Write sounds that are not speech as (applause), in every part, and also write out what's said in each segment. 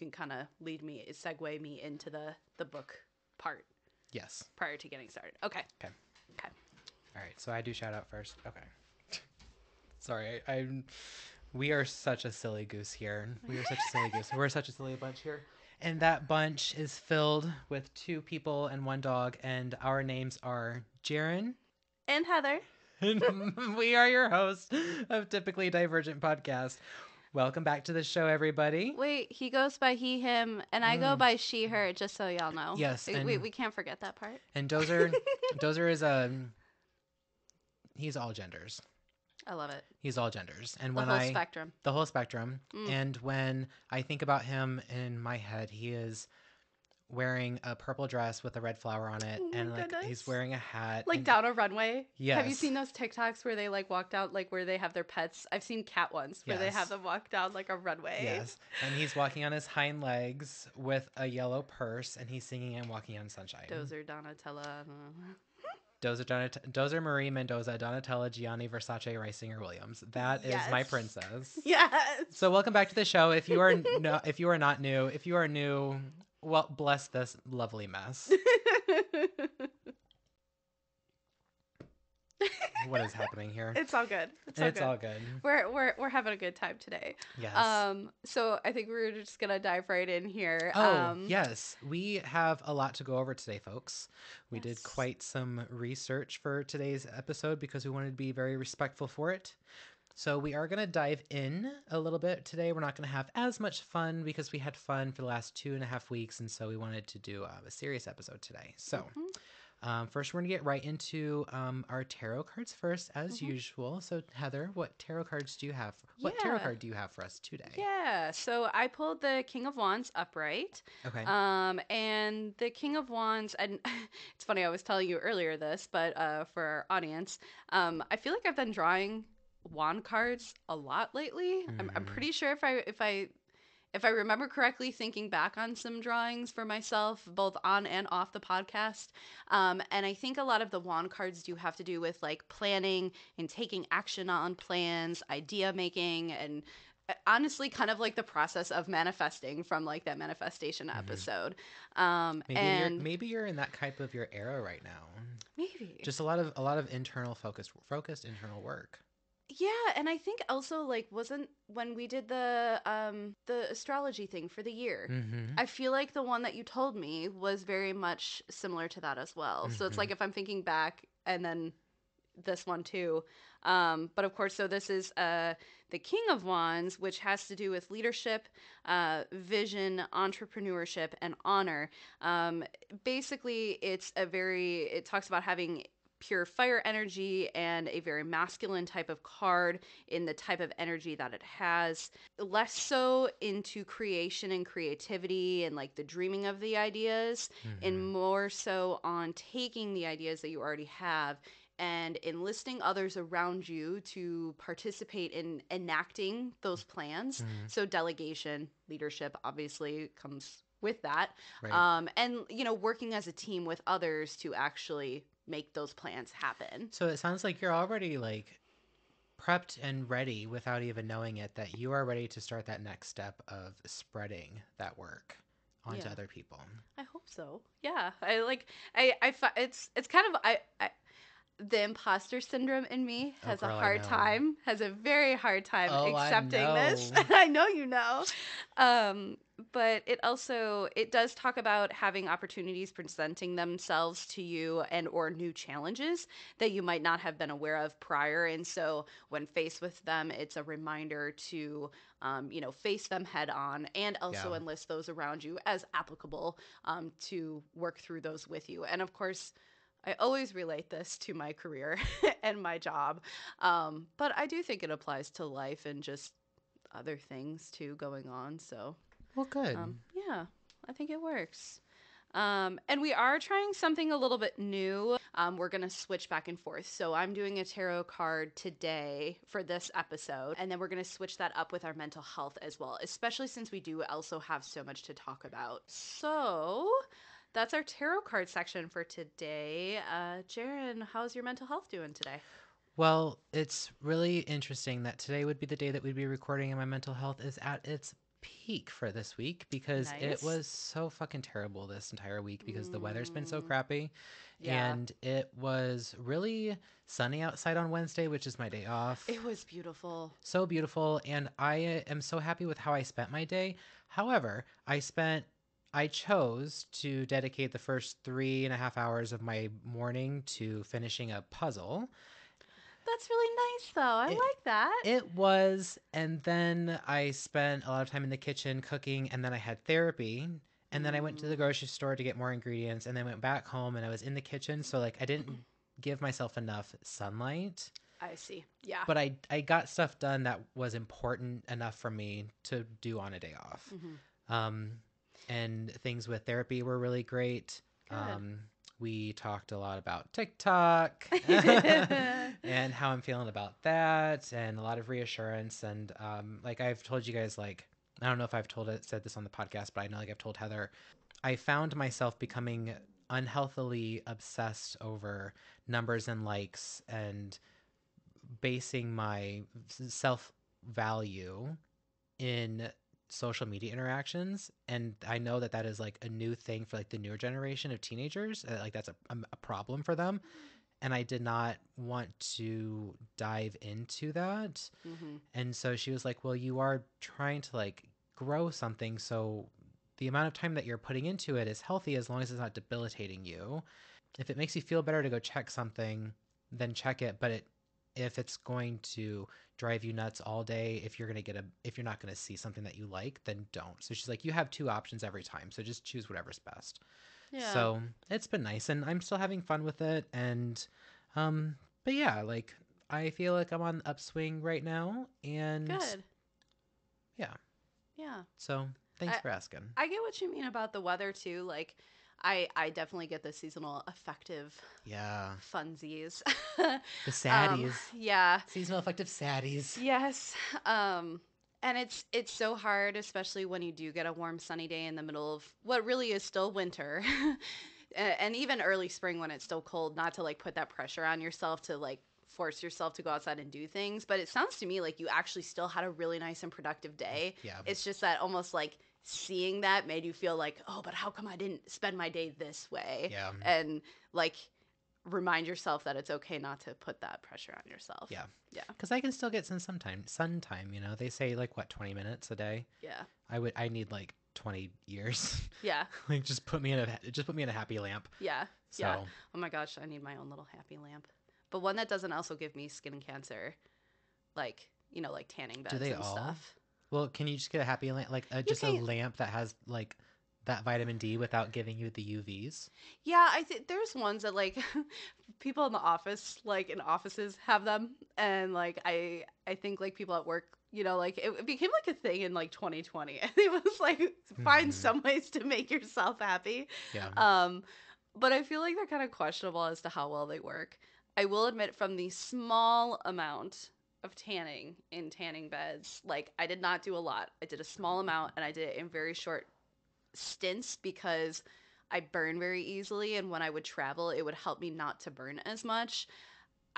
you can kind of lead me, segue me into the the book part Yes. prior to getting started. Okay. Okay. Okay. All right. So I do shout out first. Okay. (laughs) Sorry, I, I'm. We are such a silly goose here. We are such a silly goose. We're such a silly bunch here. And that bunch is filled with two people and one dog, and our names are Jaron. And Heather. And (laughs) we are your hosts of Typically Divergent Podcast. Welcome back to the show, everybody. Wait, he goes by he, him, and I go Mm. by she, her. Just so y'all know. Yes, We, we, and- we can't forget that part. And Dozer, (laughs) Dozer is um, he's all genders. I love it. He's all genders. And The when whole I spectrum. the whole spectrum. Mm. And when I think about him in my head, he is wearing a purple dress with a red flower on it, Oh and like goodness. he's wearing a hat. Like and- down a runway. Yes. Have you seen those TikToks where they like walked out, like where they have their pets? I've seen cat ones where they have them walk down like a runway. Yes, and he's walking on his hind legs with a yellow purse, and he's singing and walking on sunshine. Dozer, Donatella. Dozer, Donat- Dozer Marie Mendoza, Donatella, Gianni, Versace, Reisinger, Williams. That is my princess. (laughs) Yes. So welcome back to the show. If you are no, if you are not new, if you are new, well, bless this lovely mess. what is happening here? (laughs) it's all good. It's all It's good. all good. We're, we're, we're having a good time today. Yes. Um, so I think we're just gonna dive right in here. oh, um, yes. We have a lot to go over today, folks. We did quite some research for today's episode because we wanted to be very respectful for it. So we are going to dive in a little bit today. We're not going to have as much fun because we had fun for the last two and a half weeks, and so we wanted to do uh, a serious episode today. So Mhm. um, first, we're going to get right into um, our tarot cards first, as Mhm. usual. So Heather, what tarot cards do you have? What tarot card do you have for us today? Yeah. So I pulled the King of Wands upright. Okay. Um, and the King of Wands, and (laughs) it's funny, I was telling you earlier this, but uh, for our audience, um, I feel like I've been drawing wand cards a lot lately. I'm, I'm Mhm. pretty sure if I if I if I remember correctly, thinking back on some drawings for myself, both on and off the podcast, um, and I think a lot of the wand cards do have to do with like planning and taking action on plans, idea making, and uh, honestly, kind of like the process of manifesting from like that manifestation Mhm. episode. Um, Maybe and you're maybe you're in that type of your era right now. maybe Just a lot of a lot of internal focused focused internal work. Yeah, and I think also like wasn't when we did the um the astrology thing for the year. Mm-hmm. I feel like the one that you told me was very much similar to that as well. So it's like if I'm thinking back and then this one too. Um, but of course, so this is uh, the King of Wands, which has to do with leadership, uh, vision, entrepreneurship, and honor. Um, basically, it's a very, it talks about having pure fire energy and a very masculine type of card in the type of energy that it has less so into creation and creativity and like the dreaming of the ideas and Mm-hmm. more so on taking the ideas that you already have and enlisting others around you to participate in enacting those plans. Mhm. So delegation, leadership obviously comes with that. Right. Um, and you know, working as a team with others to actually make those plans happen. so it sounds like you're already like prepped and ready without even knowing it that you are ready to start that next step of spreading that work onto Yeah. other people. I hope so. Yeah, I like. I. I. It's. It's kind of. I. I the imposter syndrome in me Oh, has girl, a I hard time. Has a very hard time Oh, I accepting this. know. (laughs) I know you know. Um, but it also it does talk about having opportunities presenting themselves to you and or new challenges that you might not have been aware of prior. And so when faced with them, it's a reminder to um, you know, face them head on and also Yeah. enlist those around you as applicable um, to work through those with you. And of course, I always relate this to my career (laughs) and my job. Um, but I do think it applies to life and just other things too going on. So, Well, good. um, yeah, I think it works. Um, and we are trying something a little bit new. Um, we're going to switch back and forth. So I'm doing a tarot card today for this episode. And then we're going to switch that up with our mental health as well, especially since we do also have so much to talk about. So that's our tarot card section for today. Uh, Jaron, how's your mental health doing today? Well, it's really interesting that today would be the day that we'd be recording and my mental health is at its peak for this week because Nice. it was so fucking terrible this entire week because the weather's been so Mm. crappy. Yeah. And it was really sunny outside on Wednesday, which is my day off. It was beautiful. so beautiful and i am so happy with how i spent my day however i spent i chose to dedicate the first three and a half hours of my morning to finishing a puzzle That's really nice, though. I It- like that. it was and then i spent a lot of time in the kitchen cooking and then i had therapy and then i went to the Mm. grocery store to get more ingredients and then went back home and i was in the kitchen so like i didn't give myself enough sunlight I see. Yeah. but I I got stuff done that was important enough for me to do on a day off. Mhm. Um, and things with therapy were really great. Good. Um, we talked a lot about TikTok (laughs) (laughs) and how I'm feeling about that, and a lot of reassurance. And um, like I've told you guys, like I don't know if I've told it said this on the podcast, but I know like I've told Heather, I found myself becoming unhealthily obsessed over numbers and likes and basing my self value in social media interactions and i know that that is like a new thing for like the newer generation of teenagers uh, like that's a, a, a problem for them and i did not want to dive into that Mhm. and so she was like well you are trying to like grow something so the amount of time that you're putting into it is healthy as long as it's not debilitating you if it makes you feel better to go check something then check it but it if it's going to drive you nuts all day if you're going to get a if you're not going to see something that you like then don't so she's like you have two options every time so just choose whatever's best Yeah. so it's been nice and i'm still having fun with it and um but yeah like i feel like i'm on the upswing right now and good. yeah. Yeah. so thanks I- for asking I get what you mean about the weather too. Like, I I definitely get the seasonal affective yeah funsies. (laughs) the saddies Um, yeah. seasonal affective saddies Yes. Um and it's it's so hard especially when you do get a warm sunny day in the middle of what really is still winter. (laughs) And even early spring when it's still cold not to like put that pressure on yourself to like force yourself to go outside and do things, but it sounds to me like you actually still had a really nice and productive day. yeah It's just that almost like seeing that made you feel like, "Oh, but how come I didn't spend my day this way?" yeah And like remind yourself that it's okay not to put that pressure on yourself. Yeah. Yeah. because i can still get some sometime sun time you know they say like what 20 minutes a day Yeah. i would i need like 20 years (laughs) Yeah. like just put me in a just put me in a happy lamp Yeah. so Yeah. Oh my gosh, I need my own little happy lamp. But one that doesn't also give me skin cancer. Like, you know, like tanning beds they and all? stuff. Well can you just get a happy lamp like uh, just a lamp that has like that vitamin d without giving you the uvs Yeah, I think there's ones that like (laughs) people in the office, like in offices, have them, and like I, I think like people at work, you know, like it, it became like a thing in like 2020. And (laughs) it was like find Mhm. some ways to make yourself happy. yeah Um, but I feel like they're kind of questionable as to how well they work. I will admit, from the small amount of tanning in tanning beds, like I did not do a lot. I did a small amount, and I did it in very short stints because I burn very easily, and when I would travel, it would help me not to burn as much.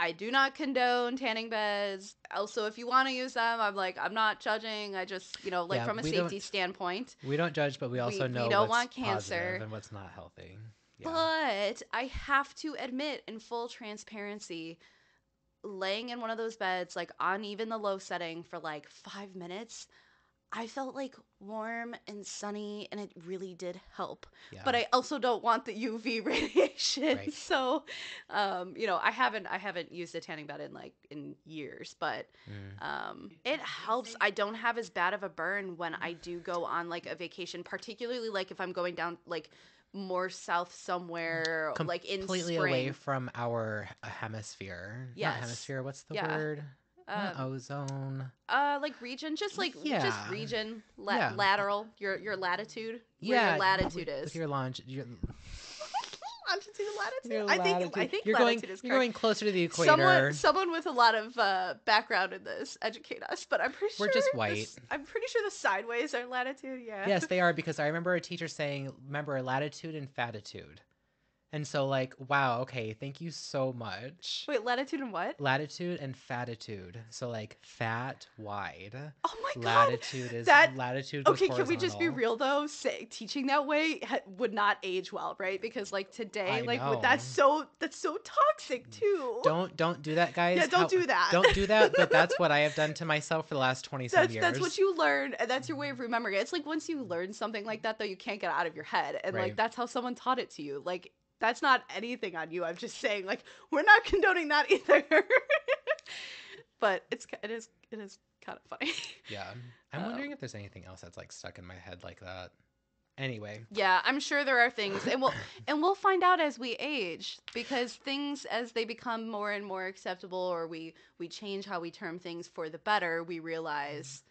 I do not condone tanning beds. Also, if you want to use them, I'm like, I'm not judging. I just, you know, like Yeah, from a safety standpoint. we don't judge but we also we know don't what's want cancer. and what's not healthy yeah But I have to admit, in full transparency, laying in one of those beds, like on even the low setting for like five minutes, I felt like warm and sunny, and it really did help. yeah But I also don't want the UV (laughs) radiation, Right. so um, you know, I haven't I haven't used a tanning bed in like in years, but Mm. um, it helps. I don't have as bad of a burn when I do go on like a vacation, particularly like if I'm going down like more south somewhere, like in completely spring. away from our hemisphere. Yes. Not hemisphere. What's the Yeah. word? Um, ozone. uh, like region, just like yeah. just region, la- Yeah. lateral, your your latitude, where yeah, your latitude with, is. With your launch, longitude, latitude. your I think I think you're latitude going. is You're going closer to the equator. Someone, someone with a lot of uh, background in this, educate us. But I'm pretty sure We're just white. I'm pretty sure the sideways are latitude. Yeah. yes, they are because I remember a teacher saying, "Remember latitude and fatitude." And so, like, wow, okay, thank you so much. Wait, latitude and what? Latitude and fatitude. So, like, fat, wide. Oh my god. Latitude is that- latitude. Okay, can we just be real though? Say, teaching that way ha- would not age well, right? Because like today, I like with- that's so that's so toxic mm. too. Don't don't do that, guys. yeah, don't How- do that. Don't do that. But that's what I have done to (laughs) myself for the last twenty some years. that's what you learn, and that's your way of mm. remembering it. It's like once you learn something like that, though, you can't get out of your head, and Right. like that's how someone taught it to you. Like that's not anything on you. I'm just saying, like we're not condoning that either. (laughs) but it's it is it is kind of funny. (laughs) Yeah. I'm Um, wondering if there's anything else that's like stuck in my head like that. Anyway, Yeah, I'm sure there are things, and we'll (coughs) and we'll find out as we age because things as they become more and more acceptable, or we we change how we term things for the better, we realize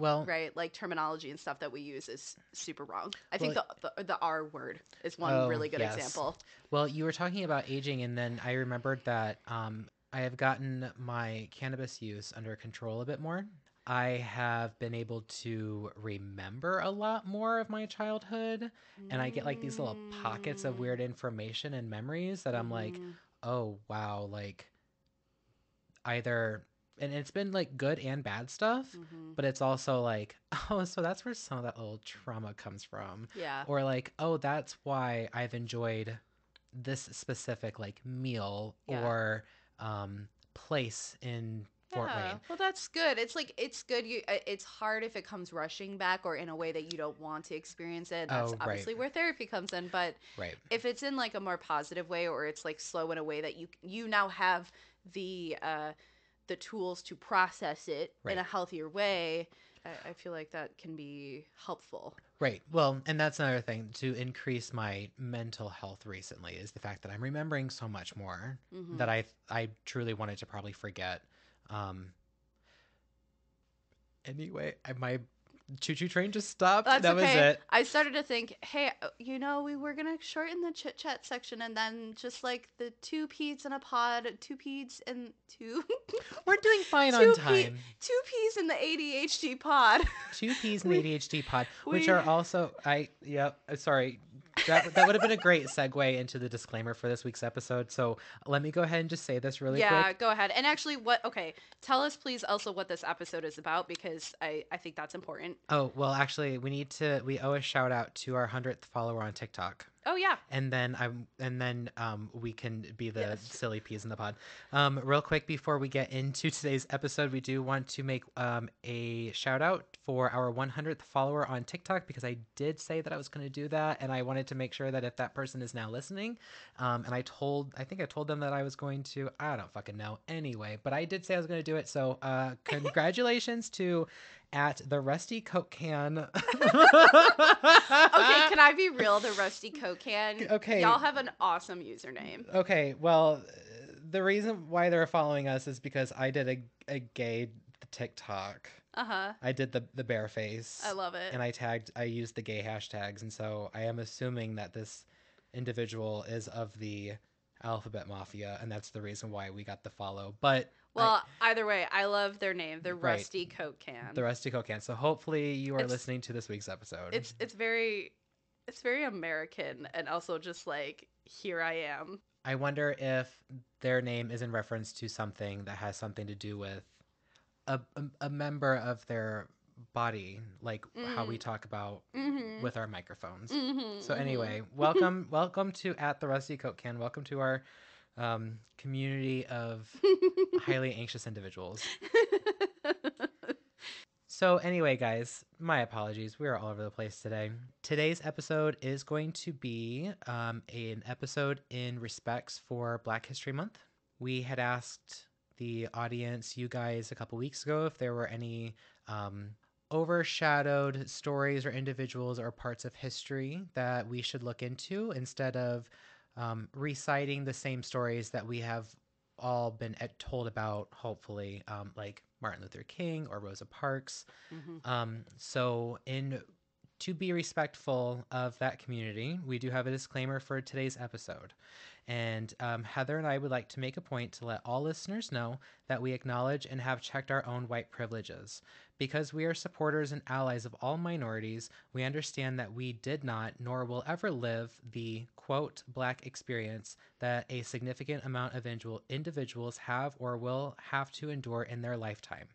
well, right like terminology and stuff that we use is super wrong. I think the, the the R word is one Oh, really good yes. example. well, you were talking about aging, and then I remembered that um, I have gotten my cannabis use under control a bit more. I have been able to remember a lot more of my childhood, and I get like these little pockets of Mm. weird information and memories that I'm like, Mhm. oh wow, like either, and it's been like good and bad stuff. Mhm. but it's also like, (laughs) oh, so that's where some of that little trauma comes from. yeah, Or like, oh, that's why I've enjoyed this specific like meal Yeah. or um place in Fort yeah. Wayne. Well, that's good. It's like it's good. You, uh, it's hard if it comes rushing back or in a way that you don't want to experience it. That's Oh, right. obviously where therapy comes in. But Right. if it's in like a more positive way or it's like slow in a way that you you now have the uh the tools to process it in a healthier way I, I feel like that can be helpful Right. Well, and that's another thing to increase my mental health recently is the fact that I'm remembering so much more Mhm. that I I truly wanted to probably forget. Um Anyway, I, my choo choo train just stopped. that's that was okay it. i started to think hey uh, you know we were gonna shorten the chit chat section and then just like the two peas in a pod two peas and two (laughs) We're doing fine Two on pe- time. two peas in the adhd pod Two peas in the (laughs) ADHD pod, which we- are also I yep. uh, Sorry, that that would have been a great segue into the disclaimer for this week's episode. So let me go ahead and just say this really quick. yeah, quick. go ahead. And actually, what? Okay, tell us please also what this episode is about because I I think that's important. Oh well, actually, we need to we owe a shout out to our hundredth follower on TikTok. Oh yeah, and then I'm and then um we can be the Yes. silly peas in the pod. Um, real quick before we get into (laughs) today's episode, we do want to make um a shout out for our 100th follower on TikTok because I did say that I was going to do that, and I wanted to make sure that if that person is now listening, um, and I told I think I told them that I was going to. I don't fucking know. Anyway, but I did say I was going to do it. So uh, (laughs) congratulations to at the Rusty Coke Can. (laughs) okay. Can I be real? The rusty coke can. Okay. Y'all have an awesome username. Okay, well, the reason why they're following us is because I did a, a gay TikTok. Uh huh. I did the the bear face. I love it. And I tagged, I used the gay hashtags, and so I am assuming that this individual is of the alphabet mafia, and that's the reason why we got the follow. But well, either way, I love their name. The Right. rusty coke can. the Rusty Coke can. So hopefully you are It's- listening to this week's episode. it's it's very it's very American and also just like here I am. I wonder if their name is in reference to something that has something to do with a, a, a member of their body, like how we Mm. talk about Mm-hmm. with our microphones. mm-hmm, So anyway, (laughs) welcome, welcome to at the Rusty Coke Can. Welcome to our um, community of (laughs) highly anxious individuals. So anyway, guys, my apologies. We are all over the place today. Today's episode is going to be um, an episode in respects for Black History Month. We had asked the audience, you guys, a couple weeks ago, if there were any um, overshadowed stories or individuals or parts of history that we should look into instead of um, reciting the same stories that we have all been at, told about, hopefully, um, like Martin Luther King or Rosa Parks. Mhm. Um, so in to be respectful of that community, we do have a disclaimer for today's episode. And um, Heather and I would like to make a point to let all listeners know that we acknowledge and have checked our own white privileges. Because we are supporters and allies of all minorities, we understand that we did not nor will ever live the quote black experience that a significant amount of individuals have or will have to endure in their lifetime.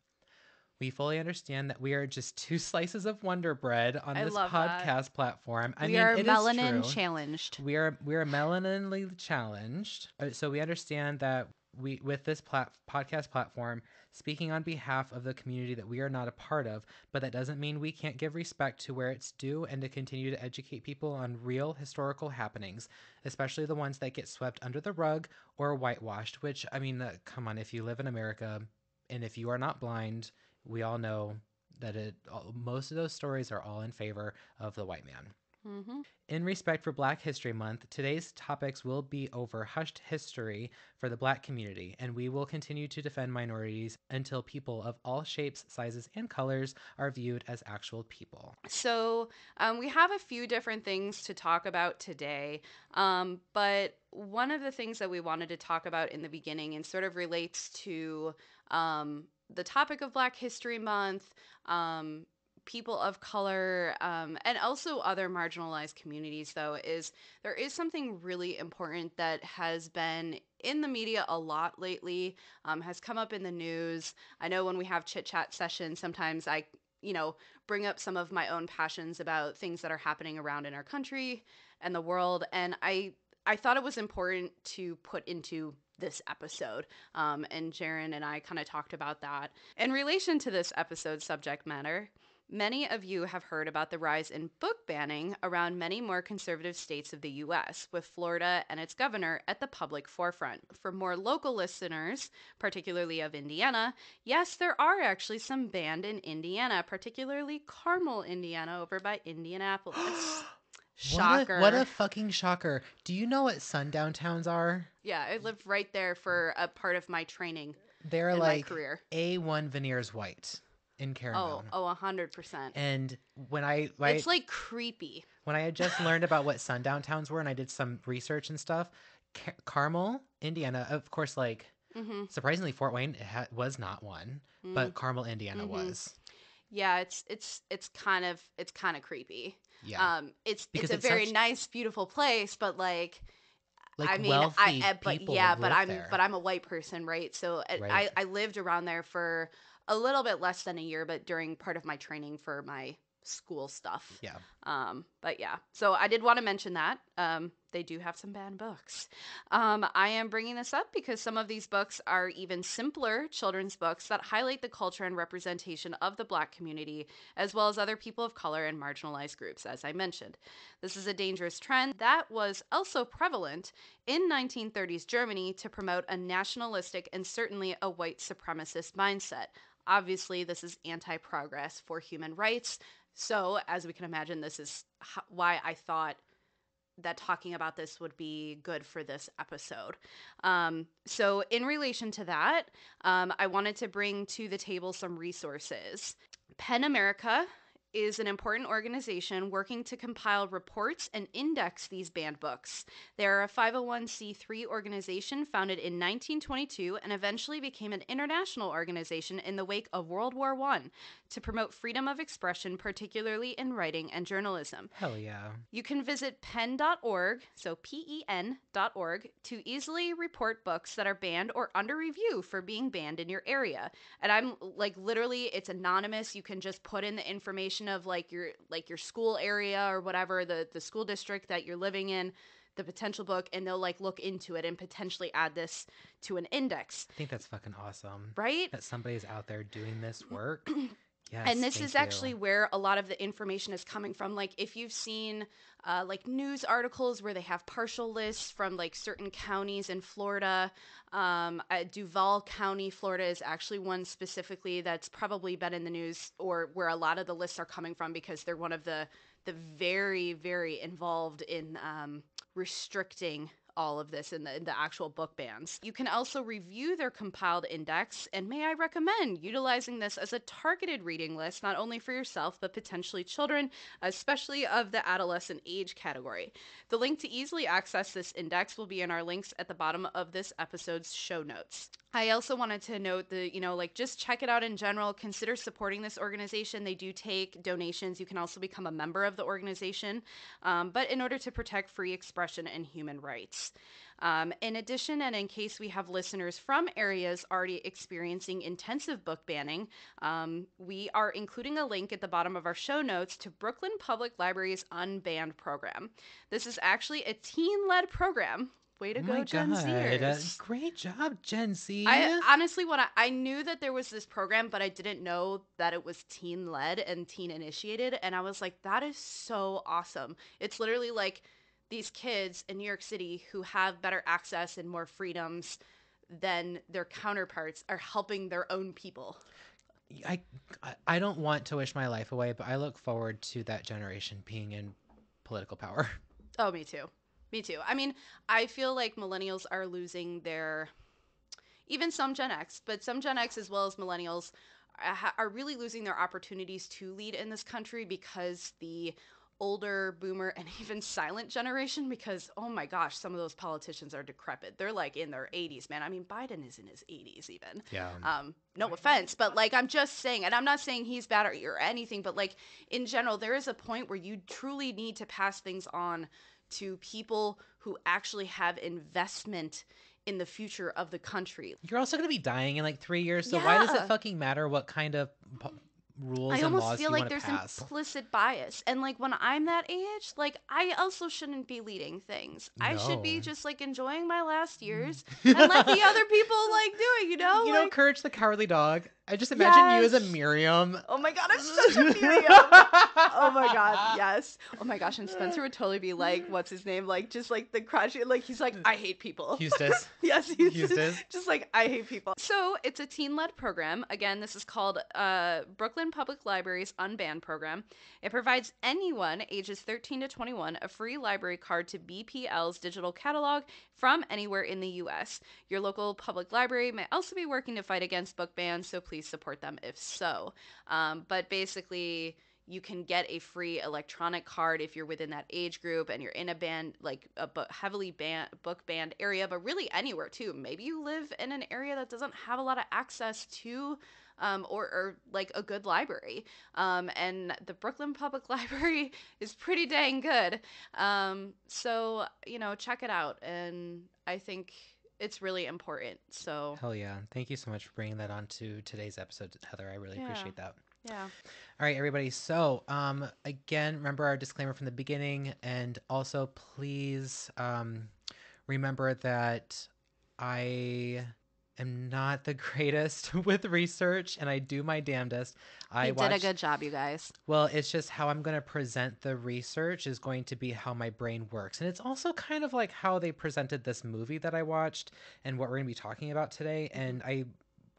We fully understand that we are just (laughs) two slices of Wonder Bread on I this podcast that. platform. I we mean, are it is melanin challenged. We are we are melaninly challenged, Uh, so we understand that we with this plat- podcast platform speaking on behalf of the community that we are not a part of, but that doesn't mean we can't give respect to where it's due and to continue to educate people on real historical happenings, especially the ones that get swept under the rug or whitewashed. Which I mean, uh, come on, if you live in America and if you are not blind, we all know that it most of those stories are all in favor of the white man. hmm In respect for Black History Month, today's topics will be over hushed history for the Black community, and we will continue to defend minorities until people of all shapes, sizes, and colors are viewed as actual people. So, um, we have a few different things to talk about today, um, but one of the things that we wanted to talk about in the beginning and sort of relates to um, the topic of Black History Month, um, people of color, um, and also other marginalized communities, though, is there is something really important that has been in the media a lot lately, um, has come up in the news. I know when we have chit chat sessions, sometimes I, you know, bring up some of my own passions about things that are happening around in our country and the world, and I I thought it was important to put into this episode. Um, and Jaron and I kind of talked about that. In relation to this episode's subject matter, many of you have heard about the rise in book banning around many more conservative states of the US, with Florida and its governor at the public forefront. For more local listeners, particularly of Indiana, yes, there are actually some banned in Indiana, particularly Carmel, Indiana, over by (gasps) Indianapolis. Shocker. What a, what a fucking shocker. Do you know what sundown towns are? Yeah, I lived right there for a part of my training They're like career. A1 veneers white in Oh, Carmel. oh, a hundred percent. And when I, when I It's like creepy. when I had just learned about what sundown towns were and I did some research and stuff, Car- Carmel, Indiana, of course, like hmm surprisingly, Fort Wayne ha- was not one, but Carmel, Indiana Mhm. was. yeah, it's it's it's kind of it's kind of creepy. Yeah, Um, it's Because it's a it's very such- nice, beautiful place, but like, like I mean, wealthy I uh, but yeah, but I'm there. but I'm a white person, right? So Right. I I lived around there for a little bit less than a year, but during part of my training for my school stuff. yeah, Um, but yeah, so I did want to mention that. Um, they do have some banned books. Um, I am bringing this up because some of these books are even simpler children's books that highlight the culture and representation of the Black community, as well as other people of color and marginalized groups, as I mentioned. This is a dangerous trend that was also prevalent in 1930s Germany to promote a nationalistic and certainly a white supremacist mindset. Obviously, this is anti progress for human rights. So, as we can imagine, this is why I thought that talking about this would be good for this episode. Um, so, in relation to that, um, I wanted to bring to the table some resources. PEN America is an important organization working to compile reports and index these banned books. They are a 501c3 organization founded in 1922 and eventually became an international organization in the wake of World War I to promote freedom of expression, particularly in writing and journalism. hell yeah. You can visit pen.org, so P E N.org, to easily report books that are banned or under review for being banned in your area. And I'm like literally it's anonymous. You can just put in the information of like your like your school area or whatever, the the school district that you're living in, the potential book and they'll like look into it and potentially add this to an index, I think that's fucking awesome. right? That somebody's out there doing this work. (clears throat) Yes, and this is you. actually where a lot of the information is coming from like if you've seen uh, like news articles where they have partial lists from like certain counties in florida um, uh, duval county florida is actually one specifically that's probably been in the news or where a lot of the lists are coming from because they're one of the the very very involved in um, restricting all of this in the, in the actual book bans. You can also review their compiled index, and may I recommend utilizing this as a targeted reading list, not only for yourself, but potentially children, especially of the adolescent age category. The link to easily access this index will be in our links at the bottom of this episode's show notes. I also wanted to note that, you know, like just check it out in general. Consider supporting this organization. They do take donations. You can also become a member of the organization, um, but in order to protect free expression and human rights. Um, in addition, and in case we have listeners from areas already experiencing intensive book banning, um, we are including a link at the bottom of our show notes to Brooklyn Public Library's Unbanned program. This is actually a teen led program Way to Oh go, Gen God, uh, Zers. great job, Gen Z. I honestly, when I, I knew that there was this program, but I didn't know that it was teen led and teen initiated, and I was like, that is so awesome. It's literally like these kids in New York City who have better access and more freedoms than their counterparts are helping their own people. I, I- don't want to wish my life away, but I look forward to that generation being in political power. (laughs) Oh, me too. Me too. I mean, I feel like millennials are losing their, even some Gen X, but some Gen X as well as millennials uh, are really losing their opportunities to lead in this country because the older boomer and (laughs) even silent generation because oh my gosh some of those politicians are decrepit. They're like in their 80s man. I mean biden is in his 80s even. Yeah. um no offense but like i'm just saying and i'm not saying he's bad or, or anything but like in general there is a point where you truly need to pass things on to people who actually have investment in the future of the country. You're also going to be dying in like three years, so why does it fucking matter what kind of rules I almost feel like there's pass? implicit bias. And like when I'm that age, like I also shouldn't be leading things. I should be just like enjoying my last years (laughs) and let the other people like do it, you know? you know, Courage the Cowardly Dog. I just imagine you as a Miriam. oh my god, I'm such a (laughs) Miriam. oh my god, yes. Oh my gosh, and Spencer would totally be like, what's his name? Like just like the crush like he's like, I hate people. Eustace. (laughs) Yes, he's Eustace. just like I hate people. So it's a teen-led program. Again, this is called uh, Brooklyn Public Library's Unbanned program. It provides anyone ages 13 to 21 a free library card to BPL's digital catalog from anywhere in the U.S. Your local public library may also be working to fight against book bans, so please support them if so. Um, but basically you can get a free electronic card if you're within that age group and you're in a band like a heavily ban- book banned area but really anywhere too. Maybe you live in an area that doesn't have a lot of access to um, or, or like a good library. Um, and the brooklyn public (laughs) library is pretty dang good. Um, so you know check it out. And i think it's really important so Hell yeah. Thank you so much for bringing that on to today's episode, Heather. I really Yeah. appreciate that. yeah All right, everybody. So, um, again, remember our disclaimer from the beginning, and also please um, remember that I am not the (laughs) greatest with research, and I do my damnedest. I you did a good job you guys Well, it's just how I'm going to present the research is going to be how my brain works. And it's also kind of like how they presented this movie that I watched and what we're going to be talking about today. Mm-hmm. And I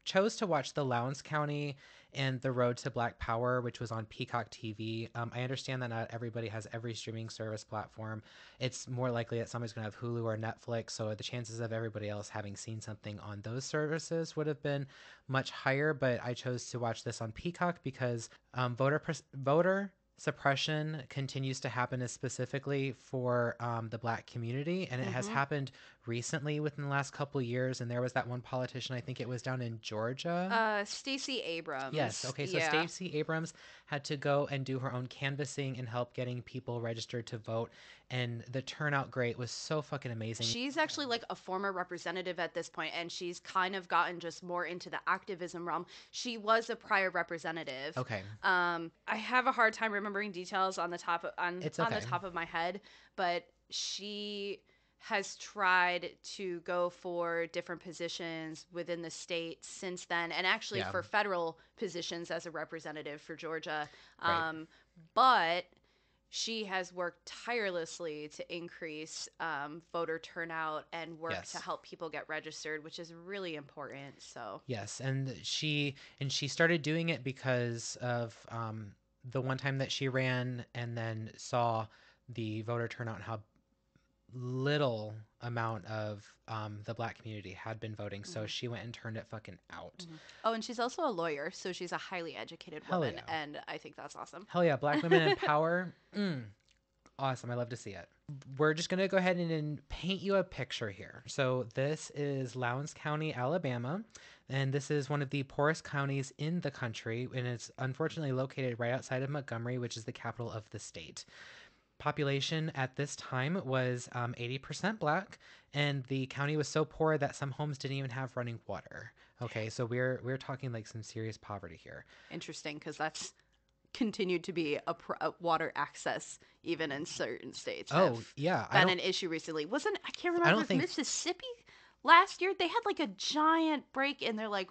chose to watch The Lowndes County and The Road to Black Power, which was on Peacock TV. Um, I understand that not everybody has every streaming service platform. It's more likely that somebody's going to have Hulu or Netflix. So the chances of everybody else having seen something on those services would have been much higher. But I chose to watch this on Peacock because um, voter pres- voter suppression continues to happen specifically for um, the black community and it has Mhm. happened recently within the last couple of years and there was that one politician i think it was down in georgia Uh, Stacey Abrams. Yes. Okay. So yeah. Stacey Abrams had to go and do her own canvassing and help getting people registered to vote, and the turnout rate was so fucking amazing. She's actually like a former representative at this point, and she's kind of gotten just more into the activism realm. She was a prior representative. okay. Um, I have a hard time remembering details on the top of, on It's on the top of my head, but she has tried to go for different positions within the state since then, and actually Yeah. for federal positions as a representative for Georgia. Right. Um, but she has worked tirelessly to increase um, voter turnout and work Yes. to help people get registered, which is really important. So, Yes, and she and she started doing it because of um, the one time that she ran and then saw the voter turnout and how little amount of um, the black community had been voting, so Mhm. she went and turned it fucking out. Oh, and she's also a lawyer, so she's a highly educated Hell woman, yeah. and I think that's awesome. Hell yeah, black women in (laughs) power. Mm, awesome. I love to see it. We're just going to go ahead and, and paint you a picture here. So, this is Lowndes County, Alabama, and this is one of the poorest counties in the country, and it's unfortunately located right outside of Montgomery, which is the capital of the state. Population at this time was um, 80% black, and the county was so poor that some homes didn't even have running water. Okay, so we're we're talking like some serious poverty here. Interesting, because that's continued to be a, pr- a water access even in certain states. Oh have yeah, been an issue recently. Wasn't I can't remember don't if think- Mississippi last year they had like a giant break and they're like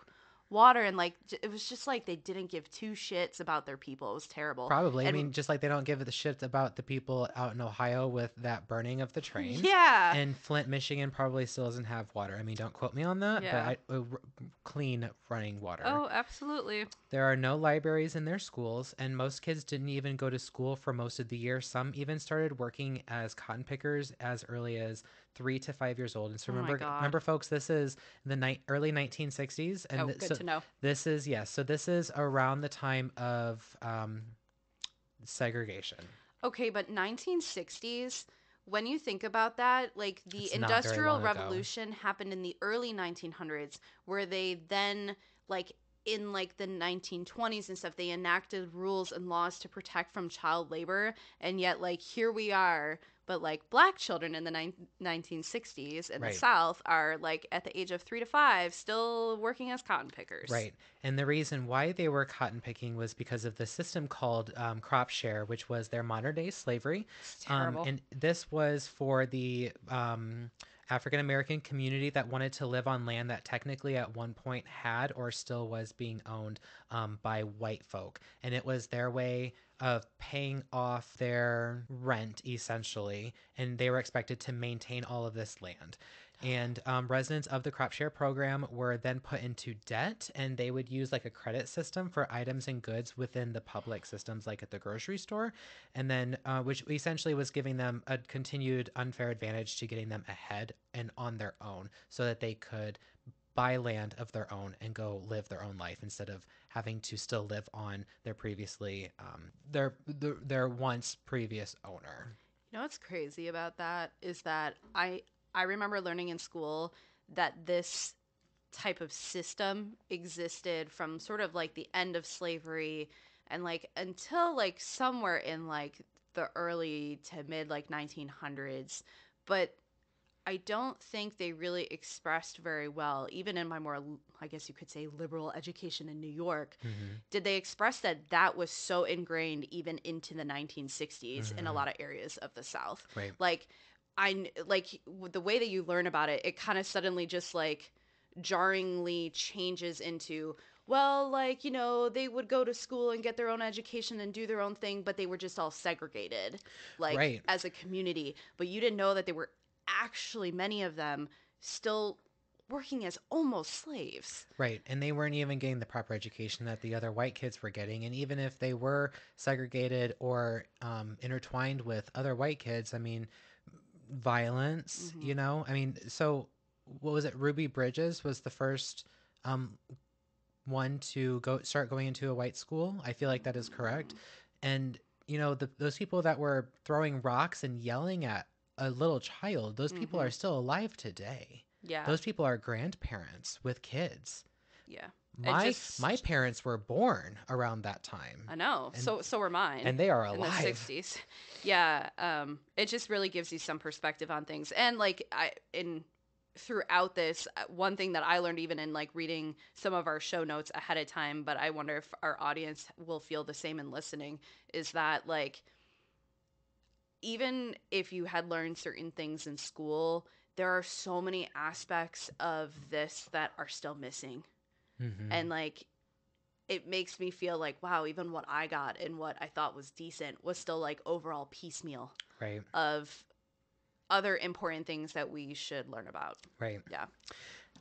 water and like j- it was just like they didn't give two shits about their people. It was terrible. Probably. And- I mean, just like they don't give a shit about the people out in Ohio with that burning of the train. Yeah. And Flint, Michigan probably still doesn't have water. I mean, don't quote me on that, Yeah. but I, uh, r- clean running water. oh, absolutely. There are no libraries in their schools, and most kids didn't even go to school for most of the year. Some even started working as cotton pickers as early as three to five years old. And so Oh remember, remember, folks, this is the ni- early 1960s, and oh, th- good so to know. this is yes. so this is around the time of um, segregation. Okay, but 1960s, when you think about that, like the It's Industrial long ago. Revolution happened in the early 1900s, where they then, like, in like the 1920s and stuff, they enacted rules and laws to protect from child labor, and yet, like, here we are. But like black children in the nine 1960s in Right. the South are like at the age of three to five still working as cotton pickers. Right. And the reason why they were cotton picking was because of the system called um, crop share, which was their modern day slavery. It's terrible. Um, and this was for the um, African American community that wanted to live on land that technically at one point had or still was being owned um, by white folk. And it was their way of paying off their rent essentially. And they were expected to maintain all of this land. And um, residents of the crop share program were then put into debt, and they would use like a credit system for items and goods within the public systems, like at the grocery store and then uh, which essentially was giving them a continued unfair advantage to getting them ahead and on their own so that they could buy land of their own and go live their own life instead of having to still live on their previously um, their, their their once previous owner. You know what's crazy about that is that I I remember learning in school that this type of system existed from sort of like the end of slavery and like until like somewhere in like the early to mid like 1900s but I don't think they really expressed very well even in my more I guess you could say liberal education in New York did they express that that was so ingrained even into the 1960s in a Mhm. lot of areas of the south right like i like the way that you learn about it it kind of suddenly just like jarringly changes into well like you know they would go to school and get their own education and do their own thing but they were just all segregated like Right. as a community but you didn't know that they were actually many of them still working as almost slaves Right. And they weren't even getting the proper education that the other white kids were getting. And even if they were segregated or um, intertwined with other white kids, I mean, violence, Mhm. you know? I mean, so what was it? Ruby Bridges was the first um, one to go start going into a white school. I feel like that is correct. And, you know, the, those people that were throwing rocks and yelling at a little child, those people Mhm. are still alive today. yeah Those people are grandparents with kids. yeah My just- my parents were born around that time, I know. And- so so were mine. and they are in the alive. 60s. (laughs) Yeah, um it just really gives you some perspective on things. And like I in throughout this uh, one thing that I learned even in like reading some of our show notes ahead of time, but I wonder if our audience will feel the same in listening is that like even if you had learned certain things in school, there are so many aspects of this that are still missing Mhm. and like it makes me feel like wow even what i got and what i thought was decent was still like overall piecemeal right, of other important things that we should learn about right. Yeah.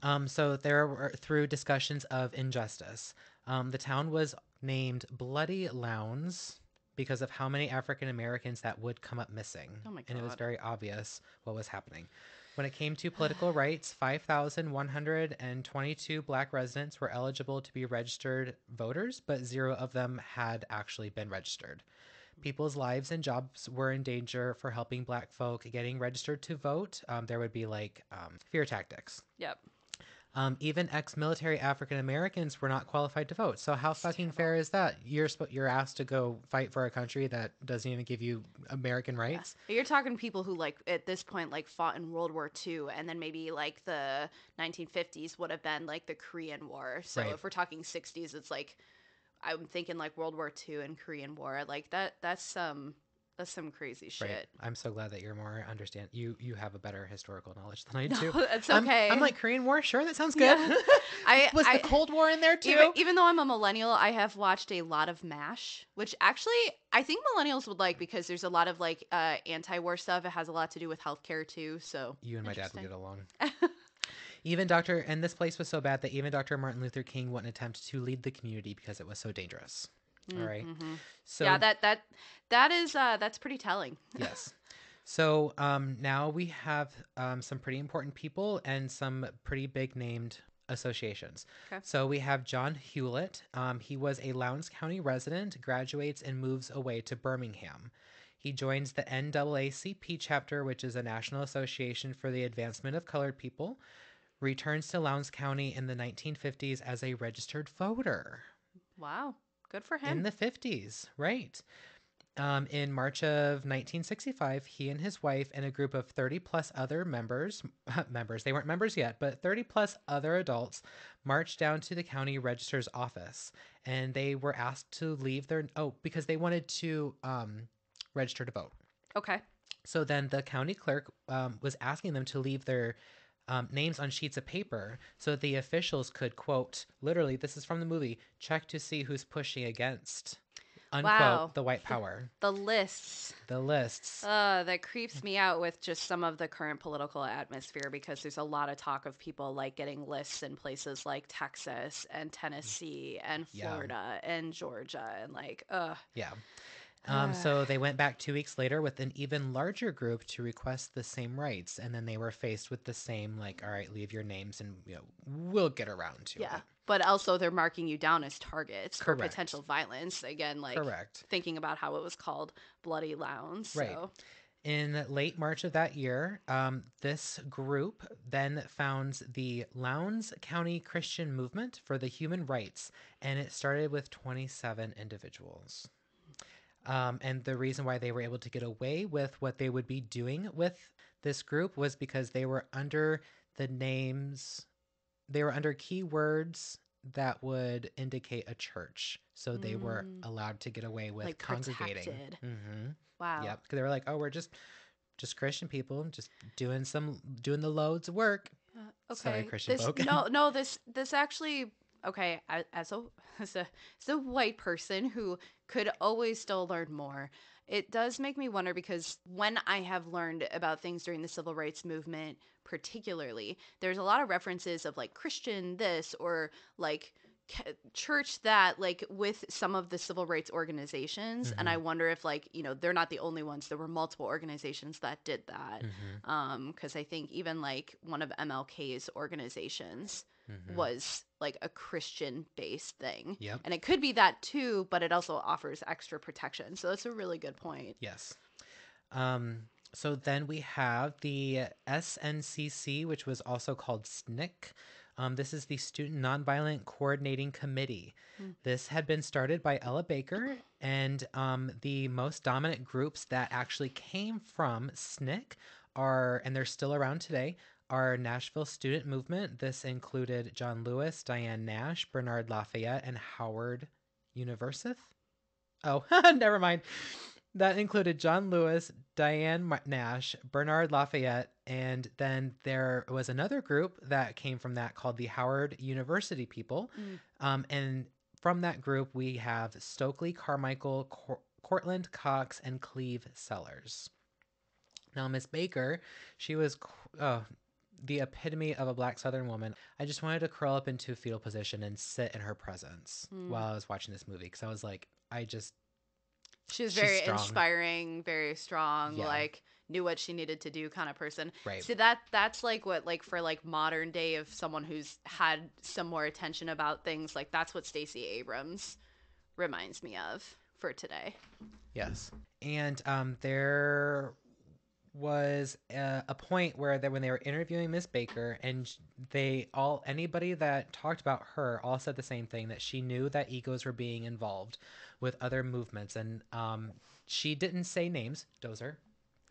Um. So there were through discussions of injustice. Um. The town was named Bloody Lowndes because of how many African Americans that would come up missing. Oh my And it was very obvious what was happening. When it came to political (sighs) rights, 5,122 black residents were eligible to be registered voters, but zero of them had actually been registered. People's lives and jobs were in danger for helping black folk getting registered to vote. Um, there would be like um, fear tactics. Yep. Um, even ex-military African Americans were not qualified to vote. So how fucking fair is that? You're sp- you're asked to go fight for a country that doesn't even give you American rights. But You're talking people who like at this point like fought in World War II and then maybe like the 1950s would have been like the Korean War. So Right. if we're talking 60s it's like I'm thinking like World War II and Korean War. Like that that's some that's some crazy shit. Right. I'm so glad that you're more understand. You you have a better historical knowledge than I (laughs) do. No, that's I'm- okay. I'm, like Korean War. Sure, that sounds good. Yeah. (laughs) I Was I, the Cold War in there too? even, even though I'm a millennial, I have watched a lot of MASH, which actually I think millennials would like because there's a lot of like uh, anti-war stuff. It has a lot to do with healthcare too. So you and my dad would get along. (laughs) even Dr. and this place was so bad that even Dr. Martin Luther King wouldn't attempt to lead the community because it was so dangerous. All right. So yeah, that that that is uh that's pretty telling. (laughs) yes. So um, now we have um, some pretty important people and some pretty big named associations. Okay. So we have John Hulett. Um, he was a Lowndes County resident, graduates, and moves away to Birmingham. He joins the NAACP chapter, which is a national association for the advancement of colored people. Returns to Lowndes County in the 1950s as a registered voter Wow, good for him. in the 50s, right? Um, in March of 1965, he and his wife and a group of 30 plus other members, (laughs) members, they weren't members yet, but 30 plus other adults marched down to the county registrar's office and they were asked to leave their, oh, because they wanted to um, register to vote. okay. So then the county clerk um, was asking them to leave their um, names on sheets of paper so that the officials could, quote, literally, this is from the movie, check to see who's pushing against, unquote, Wow. the white (laughs) power. The lists. the lists. Uh, that creeps me out with just some of the current political atmosphere because there's a lot of talk of people like getting lists in places like Texas and Tennessee and Yeah. Florida and Georgia and like, uh, yeah. Um, so they went back two weeks later with an even larger group to request the same rights, and then they were faced with the same, like, all right, leave your names, and you know, we'll get around to yeah. it. But also they're marking you down as targets for potential violence. Again, like Correct. thinking about how it was called Bloody. Right. So. In late March of that year, um, this group then founds the Lowndes County Christian Movement for the Human Rights, and it started with 27 individuals. Um, and the reason why they were able to get away with what they would be doing with this group was because they were under the names, they were under keywords that would indicate a church. So they were Mm. allowed to get away with Like congregating. protected. hmm Wow. Yep, because they were like, "Oh, we're just just Christian people, just doing some doing the loads of work." Uh, okay. Sorry, Christian this, folk. no, (laughs) no. This this actually okay. As a (laughs) as a as a white person who could always still learn more, it does make me wonder because when I have learned about things during the civil rights movement, particularly, there's a lot of references of like Christian this or like church that like with some of the civil rights organizations and i wonder if like you know they're not the only ones there were multiple organizations that did that Mhm, um because i think even like one of mlk's organizations mhm. was like a christian based thing Yep. and it could be that too but it also offers extra protection so that's a really good point Yes. Um. So then we have the SNCC, which was also called SNCC. Um, this is the Student Nonviolent Coordinating Committee. Hmm. This had been started by Ella Baker, and um, the most dominant groups that actually came from SNCC are, and they're still around today, are Nashville Student Movement. This included John Lewis, Diane Nash, Bernard Lafayette, and Howard Universith. Oh, (laughs) never mind. That included John Lewis, Diane Nash, Bernard Lafayette, and then there was another group that came from that called the Howard University people. Mm. Um, and from that group, we have Stokely Carmichael, Cor- Courtland Cox, and Cleve Sellers. Now, Miss Baker, she was uh, the epitome of a black Southern woman. I just wanted to curl up into a fetal position and sit in her presence Mm. while I was watching this movie because I was like, I just She was She's very strong. inspiring, very strong, Yeah. like knew what she needed to do kind of person. Right. So that that's like what like for like modern day of someone who's had some more attention about things, like that's what Stacey Abrams reminds me of for today. Yes. And um, there was a, a point where that when they were interviewing Miss Baker, and they all anybody that talked about her all said the same thing that she knew that egos were being involved with other movements, and um, she didn't say names, Dozer,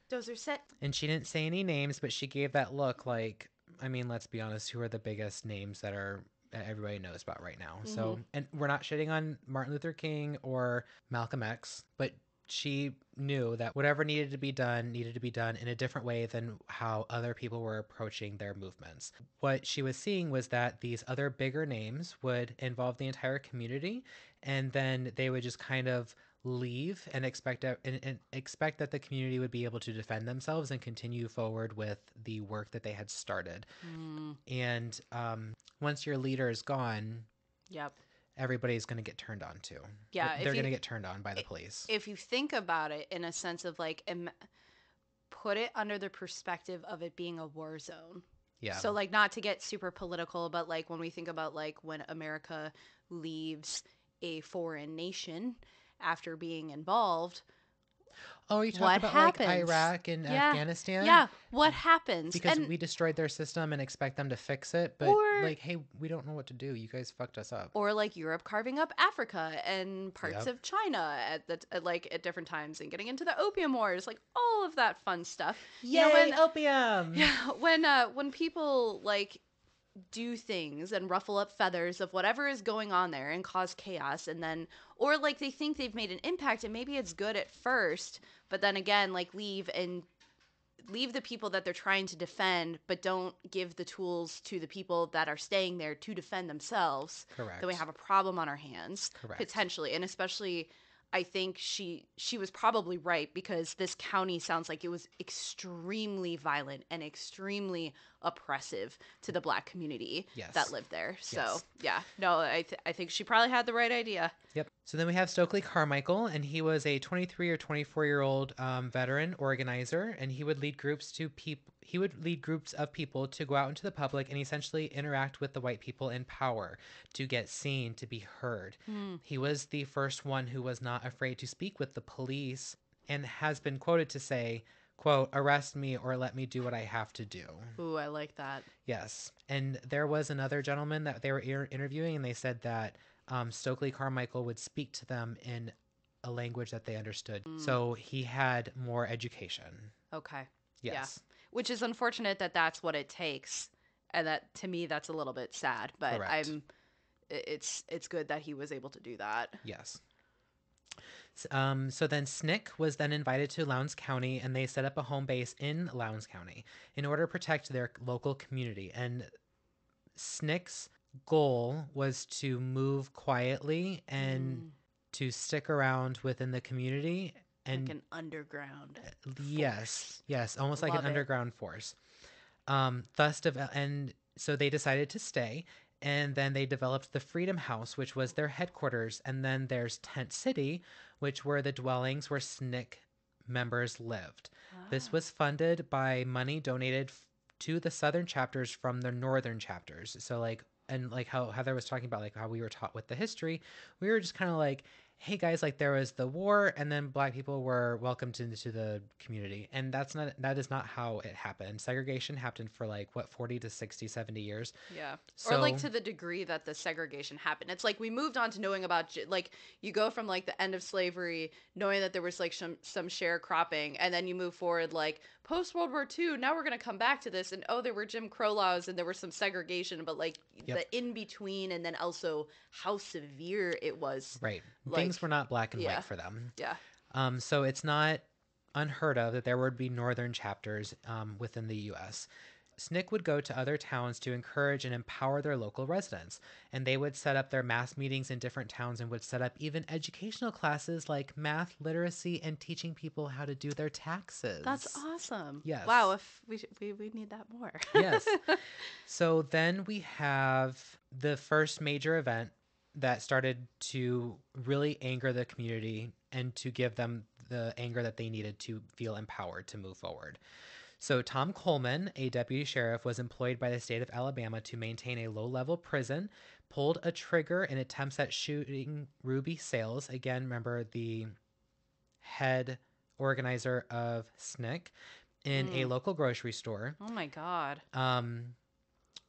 Those are set. and she didn't say any names, but she gave that look like, I mean, let's be honest, who are the biggest names that are that everybody knows about right now? So, and we're not shitting on Martin Luther King or Malcolm X, but she knew that whatever needed to be done needed to be done in a different way than how other people were approaching their movements. What she was seeing was that these other bigger names would involve the entire community and then they would just kind of leave and expect that and, and expect that the community would be able to defend themselves and continue forward with the work that they had started. Mm, And um, once your leader is gone, yep. Everybody's going to get turned on too. Yeah, they're going to get turned on by the police. If you think about it in a sense of like Im- put it under the perspective of it being a war zone. yeah. So like not to get super political, but like when we think about like when America leaves a foreign nation after being involved, oh, you talk what about happens? like Iraq and Yeah. Afghanistan? yeah, what happens? Because and we destroyed their system and expect them to fix it, but Or- like, hey, we don't know what to do. You guys fucked us up. or like Europe carving up Africa and parts Yep. of China at the at like at different times and getting into the opium wars, like all of that fun stuff. You know, when- opium! (laughs) Yeah, when uh when people like do things and ruffle up feathers of whatever is going on there and cause chaos and then or like they think they've made an impact and maybe it's good at first, but then again like leave and leave the people that they're trying to defend but don't give the tools to the people that are staying there to defend themselves Correct. then we have a problem on our hands Correct. potentially and especially i think she she was probably right because this county sounds like it was extremely violent and extremely oppressive to the black community Yes. that lived there so Yes. yeah no i th- i think she probably had the right idea Yep. So then we have Stokely Carmichael, and he was a 23 or 24 year old um, veteran organizer, and he would lead groups to people. He would lead groups of people to go out into the public and essentially interact with the white people in power to get seen, to be heard. He was the first one who was not afraid to speak with the police, and has been quoted to say, "quote Arrest me or let me do what I have to do." ooh i like that Yes. And there was another gentleman that they were inter- interviewing, and they said that um, Stokely Carmichael would speak to them in a language that they understood. So he had more education. okay Yeah. Which is unfortunate that that's what it takes and that to me that's a little bit sad but Correct. i'm it's it's good that he was able to do that Yes. Um, so then Snick was then invited to Lowndes County and they set up a home base in Lowndes County in order to protect their local community. And Snick's goal was to move quietly and Mm, to stick around within the community and like an underground yes force. yes almost like an it. underground force um thus deve- and so they decided to stay and then they developed the freedom house which was their headquarters and then there's tent city which were the dwellings where snick members lived this Ah. was funded by money donated f- to the southern chapters from the northern chapters so like and like how heather was talking about like how we were taught with the history we were just kind of like hey guys like there was the war and then black people were welcomed into the community and that's not that is not how it happened segregation happened for like what 40 to 60 70 years Yeah. or like to the degree that the segregation happened. It's like we moved on to knowing about like you go from like the end of slavery, knowing that there was like some some sharecropping, and then you move forward like post World War II. Now we're gonna come back to this, and oh, there were Jim Crow laws and there was some segregation, but like Yep. the in between, and then also how severe it was. right Like, things were not black and yeah. white for them Yeah. Um, so it's not unheard of that there would be northern chapters um, within the U.S. SNCC would go to other towns to encourage and empower their local residents, and they would set up their mass meetings in different towns and would set up even educational classes like math, literacy, and teaching people how to do their taxes. That's awesome. Yes. Wow. If we we we need that more. Yes. (laughs) So then we have the first major event that started to really anger the community and to give them the anger that they needed to feel empowered to move forward. So, Tom Coleman, a deputy sheriff, was employed by the state of Alabama to maintain a low level prison, pulled a trigger in attempts at shooting Ruby Sales. Again, remember the head organizer of SNCC in a Mm. local grocery store. Oh my god. Um,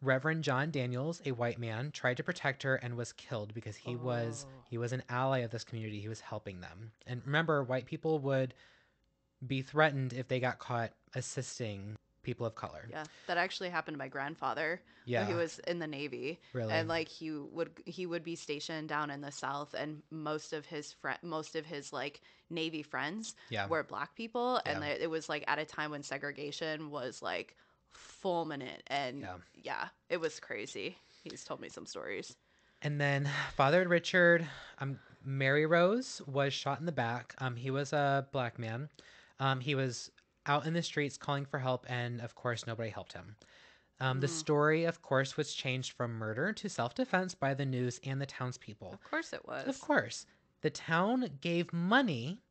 Reverend John Daniels, a white man, tried to protect her and was killed because he was Oh. he was an ally of this community. He was helping them. And remember, white people would be threatened if they got caught assisting people of color. Yeah, that actually happened to my grandfather. Yeah, he was in the navy, really. and like he would he would be stationed down in the south, and most of his friend most of his like navy friends yeah, were black people, and Yeah. it was like at a time when segregation was like fulminant, and Yeah. yeah, it was crazy. He's told me some stories. And then Father Richard, um, Morrisroe was shot in the back. Um, he was a black man. Um, he was out in the streets calling for help, and of course, nobody helped him. Um, the Mm. story, of course, was changed from murder to self defense by the news and the townspeople. Of course, it was. Of course, the town gave money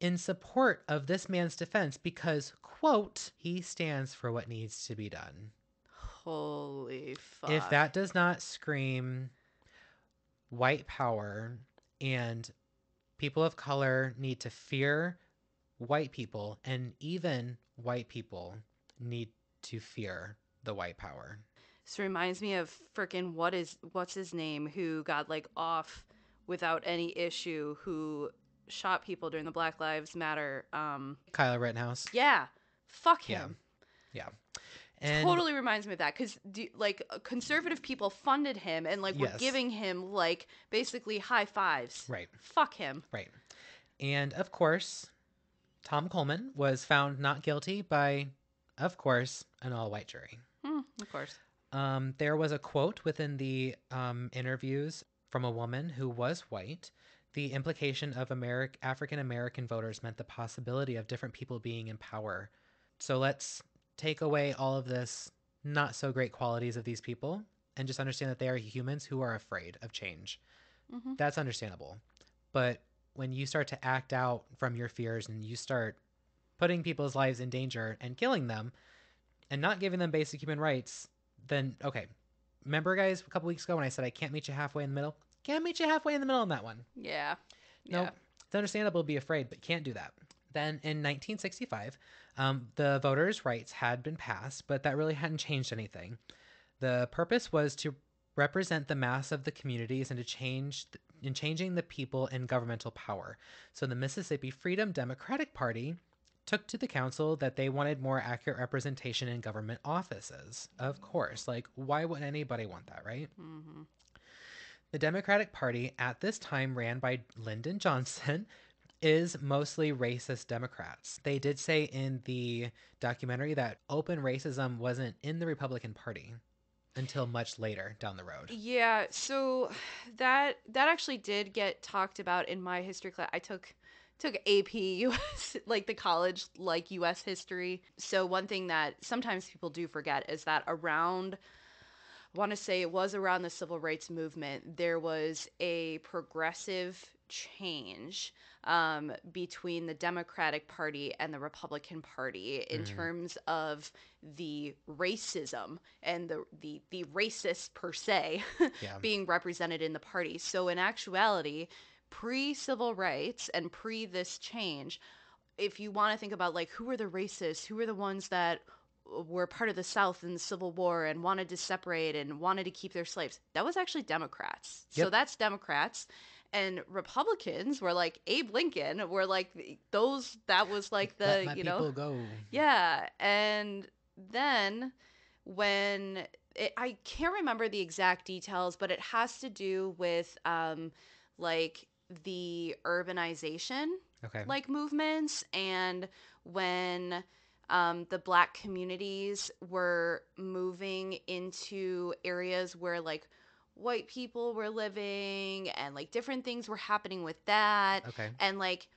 in support of this man's defense because, quote, he stands for what needs to be done. Holy fuck! If that does not scream white power and people of color need to fear white people, and even white people need to fear the white power. This reminds me of freaking what is what's his name who got like off without any issue who shot people during the Black Lives Matter. Um, Kyle Rittenhouse. yeah, fuck Yeah. him. And totally reminds me of that because like uh, conservative people funded him and like were Yes. giving him like basically high fives. right. Fuck him. Right. And of course, Tom Coleman was found not guilty by, of course, an all white jury. Hmm, of course. Um, there was a quote within the um, interviews from a woman who was white. The implication of Ameri- African American voters meant the possibility of different people being in power. So let's take away all of this not so great qualities of these people and just understand that they are humans who are afraid of change. hmm That's understandable. But when you start to act out from your fears and you start putting people's lives in danger and killing them and not giving them basic human rights, then okay. Remember, guys, a couple weeks ago when I said I can't meet you halfway in the middle? Can't meet you halfway in the middle on that one. Yeah. Nope. Yeah. It's understandable to be afraid, but can't do that. Then in 1965, um, the voters' rights had been passed, but that really hadn't changed anything. The purpose was to represent the mass of the communities and to change in changing the people in governmental power. So the Mississippi Freedom Democratic Party took to the council that they wanted more accurate representation in government offices. Of course, like why would anybody want that, right? hmm The Democratic Party, at this time ran by Lyndon Johnson, is mostly racist Democrats. They did say in the documentary that open racism wasn't in the Republican Party until much later down the road. Yeah, so that that actually did get talked about in my history class. I took took AP US (laughs) like the college like US history. So one thing that sometimes people do forget is that around I want to say it was around the civil rights movement there was a progressive change um, between the Democratic Party and the Republican Party in Mhm. terms of the racism and the the the racists per se (laughs) Yeah. being represented in the party. So in actuality, pre civil rights and pre this change, if you want to think about like who were the racists, who were the ones that were part of the South in the Civil War and wanted to separate and wanted to keep their slaves, that was actually Democrats. So that's Democrats. And Republicans were like Abe Lincoln were like those that was (laughs) like the you know go. yeah, and then when it, I can't remember the exact details, but it has to do with um, like the urbanization Okay. like movements and when um, the black communities were moving into areas where like white people were living and like different things were happening with that okay. and like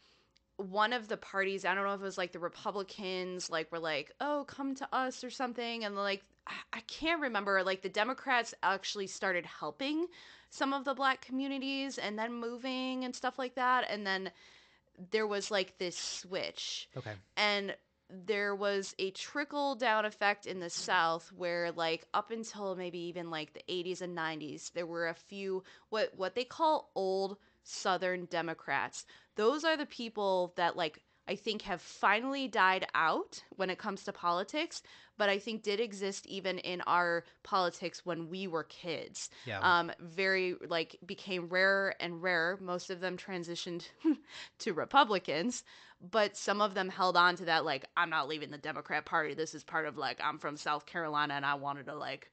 one of the parties i don't know if it was like the republicans like were like oh come to us or something and like I- can't remember. Like the Democrats actually started helping some of the black communities and then moving and stuff like that. And then there was like this switch. Okay. and there was a trickle down effect in the south where like up until maybe even like the 80s and 90s there were a few what what they call old southern democrats. Those are the people that like i think have finally died out when it comes to politics but i think did exist even in our politics when we were kids Yeah. um, very like became rarer and rarer. Most of them transitioned (laughs) to Republicans, but some of them held on to that. Like, I'm not leaving the Democrat Party. This is part of like I'm from South Carolina and I wanted to like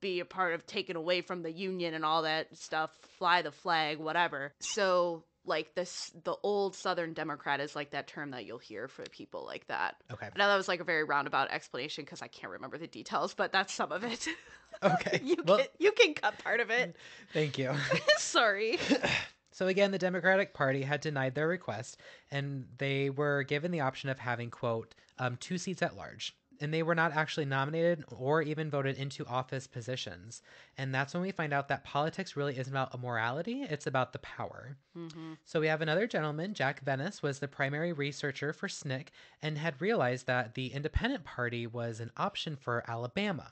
be a part of taking away from the Union and all that stuff. Fly the flag, whatever. So like this, the old Southern Democrat is like that term that you'll hear for people like that. okay. I know that was like a very roundabout explanation because I can't remember the details, but that's some of it. (laughs) Okay. you well, can you can cut part of it. (laughs) thank you. (laughs) Sorry. So again, the Democratic Party had denied their request, and they were given the option of having quote um, two seats at large, and they were not actually nominated or even voted into office positions. And that's when we find out that politics really isn't about a morality; it's about the power. Mm-hmm. So we have another gentleman, Jack Venice, was the primary researcher for SNCC and had realized that the Independent Party was an option for Alabama.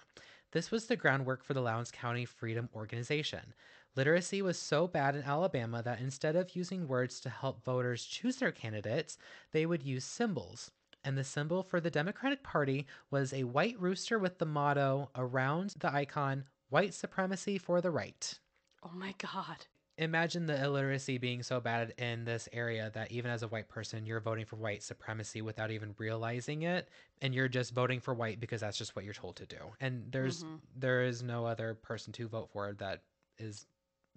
This was the groundwork for the Lowndes County Freedom Organization. Literacy was so bad in Alabama that instead of using words to help voters choose their candidates, they would use symbols. And the symbol for the Democratic Party was a white rooster with the motto around the icon, White Supremacy for the Right Oh my god. imagine the illiteracy being so bad in this area that even as a white person you're voting for white supremacy without even realizing it and you're just voting for white because that's just what you're told to do and there's Mhm. there is no other person to vote for that is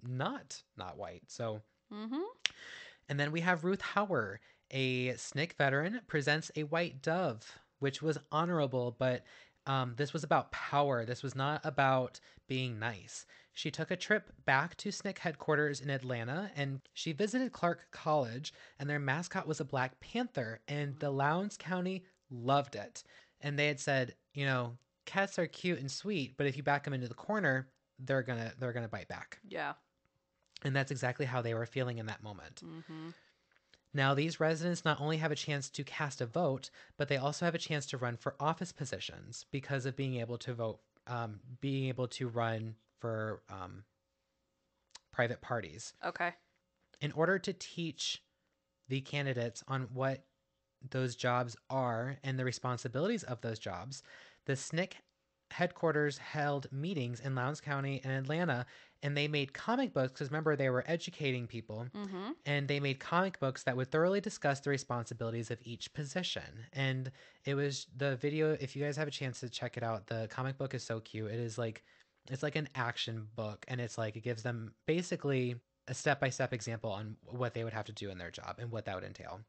not not white so Mm-hmm. and then we have Ruth Howard, a SNCC veteran, presents a white dove, which was honorable, but um, this was about power. This was not about being nice. She took a trip back to SNCC headquarters in Atlanta and she visited Clark College, and their mascot was a Black Panther, and the Lowndes County loved it. And they had said, you know, cats are cute and sweet, but if you back them into the corner, they're gonna they're gonna bite back. Yeah. And that's exactly how they were feeling in that moment. Mm-hmm. Now, these residents not only have a chance to cast a vote, but they also have a chance to run for office positions because of being able to vote, um, being able to run for um, private parties. Okay. In order to teach the candidates on what those jobs are and the responsibilities of those jobs, the SNCC headquarters held meetings in Lowndes County and Atlanta, and they made comic books because remember, they were educating people Mm-hmm. and they made comic books that would thoroughly discuss the responsibilities of each position. And it was the video, if you guys have a chance to check it out, the comic book is so cute. It is like it's like an action book and it's like it gives them basically a step-by-step example on what they would have to do in their job and what that would entail.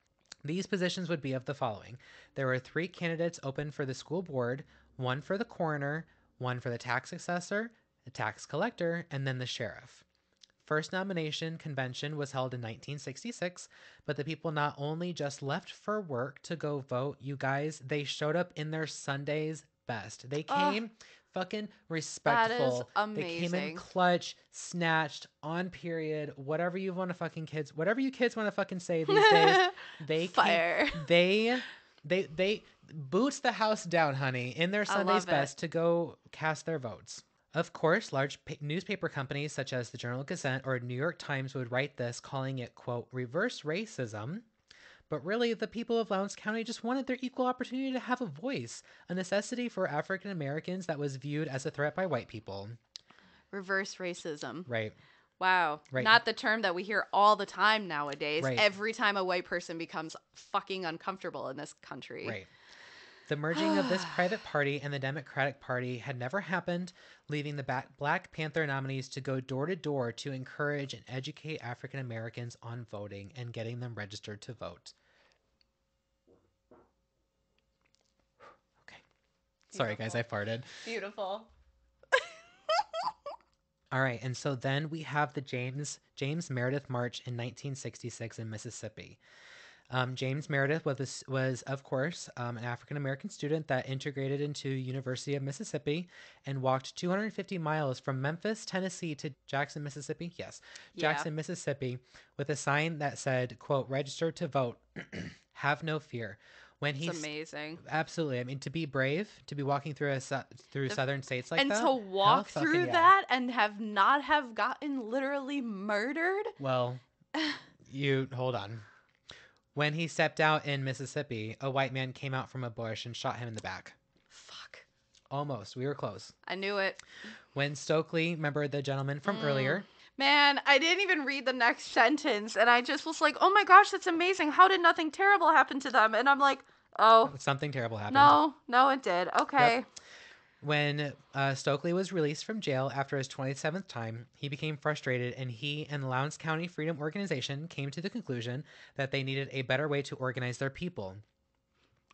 These positions would be of the following. There were three candidates open for the school board, one for the coroner, one for the tax assessor, the tax collector, and then the sheriff. First nomination convention was held in 1966, but the people not only just left for work to go vote, you guys, they showed up in their Sundays best. They came fucking respectful. They came in clutch, snatched, on period, whatever you want to fucking kids, whatever you kids want to fucking say (laughs) these days. They came, Fire. they they they boots the house down, honey, in their Sunday's best to go cast their votes. Of course, large pa- newspaper companies such as the Journal Gazette or New York Times would write this, calling it quote reverse racism. But really, the people of Lowndes County just wanted their equal opportunity to have a voice, a necessity for African Americans that was viewed as a threat by white people. Reverse racism. Right. Wow. Right. Not the term that we hear all the time nowadays. Right. Every time a white person becomes fucking uncomfortable in this country. Right. The merging of this private party and the Democratic Party had never happened, leaving the Black Panther nominees to go door to door to encourage and educate African Americans on voting and getting them registered to vote. (sighs) Okay. Sorry, guys, I farted. Beautiful. All right, and so then we have the James James Meredith March in 1966 in Mississippi. Um, James Meredith was, was of course, um, an African American student that integrated into University of Mississippi and walked 250 miles from Memphis, Tennessee to Jackson, Mississippi. Yes, Yeah. Jackson, Mississippi, with a sign that said, "quote Register to vote. (clears throat) Have no fear." When It's he's amazing. absolutely, I mean, to be brave, to be walking through a through The- southern states like and that, to hell walk through yeah. that and have not have gotten literally murdered. Well, (laughs) you hold on. When he stepped out in Mississippi, a white man came out from a bush and shot him in the back. Fuck. Almost. We were close. I knew it. When Stokely, remember the gentleman from mm. earlier? Man, I didn't even read the next sentence and I just was like, "Oh my gosh, that's amazing. How did nothing terrible happen to them?" And I'm like, "Oh, Something terrible happened. no. No, it did. Okay." When uh, Stokely was released from jail after his 27th time, he became frustrated and he and the Lowndes County Freedom Organization came to the conclusion that they needed a better way to organize their people.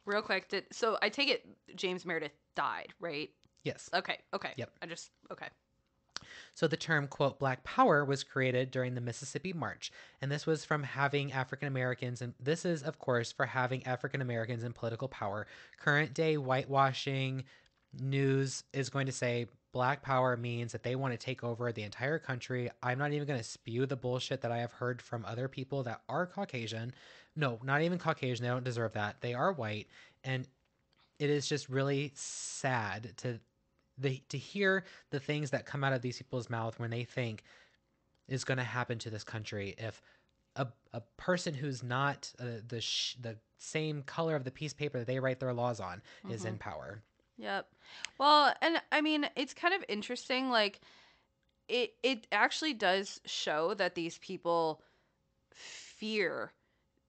Real quick, did so I take it James Meredith died, right? Yes. Okay. Okay. Yep. I just okay. So the term, quote, black power was created during the Mississippi March. And this was from having African Americans, and this is, of course, for having African Americans in political power. Current day whitewashing news is going to say black power means that they want to take over the entire country. I'm not even going to spew the bullshit that I have heard from other people that are Caucasian. No, not even Caucasian. They don't deserve that. They are white. And it is just really sad to the to hear the things that come out of these people's mouth when they think is going to happen to this country if a, a person who's not uh, the sh- the same color of the piece of paper that they write their laws on is in power. Yep. Well, and I mean, it's kind of interesting. Like, it it actually does show that these people fear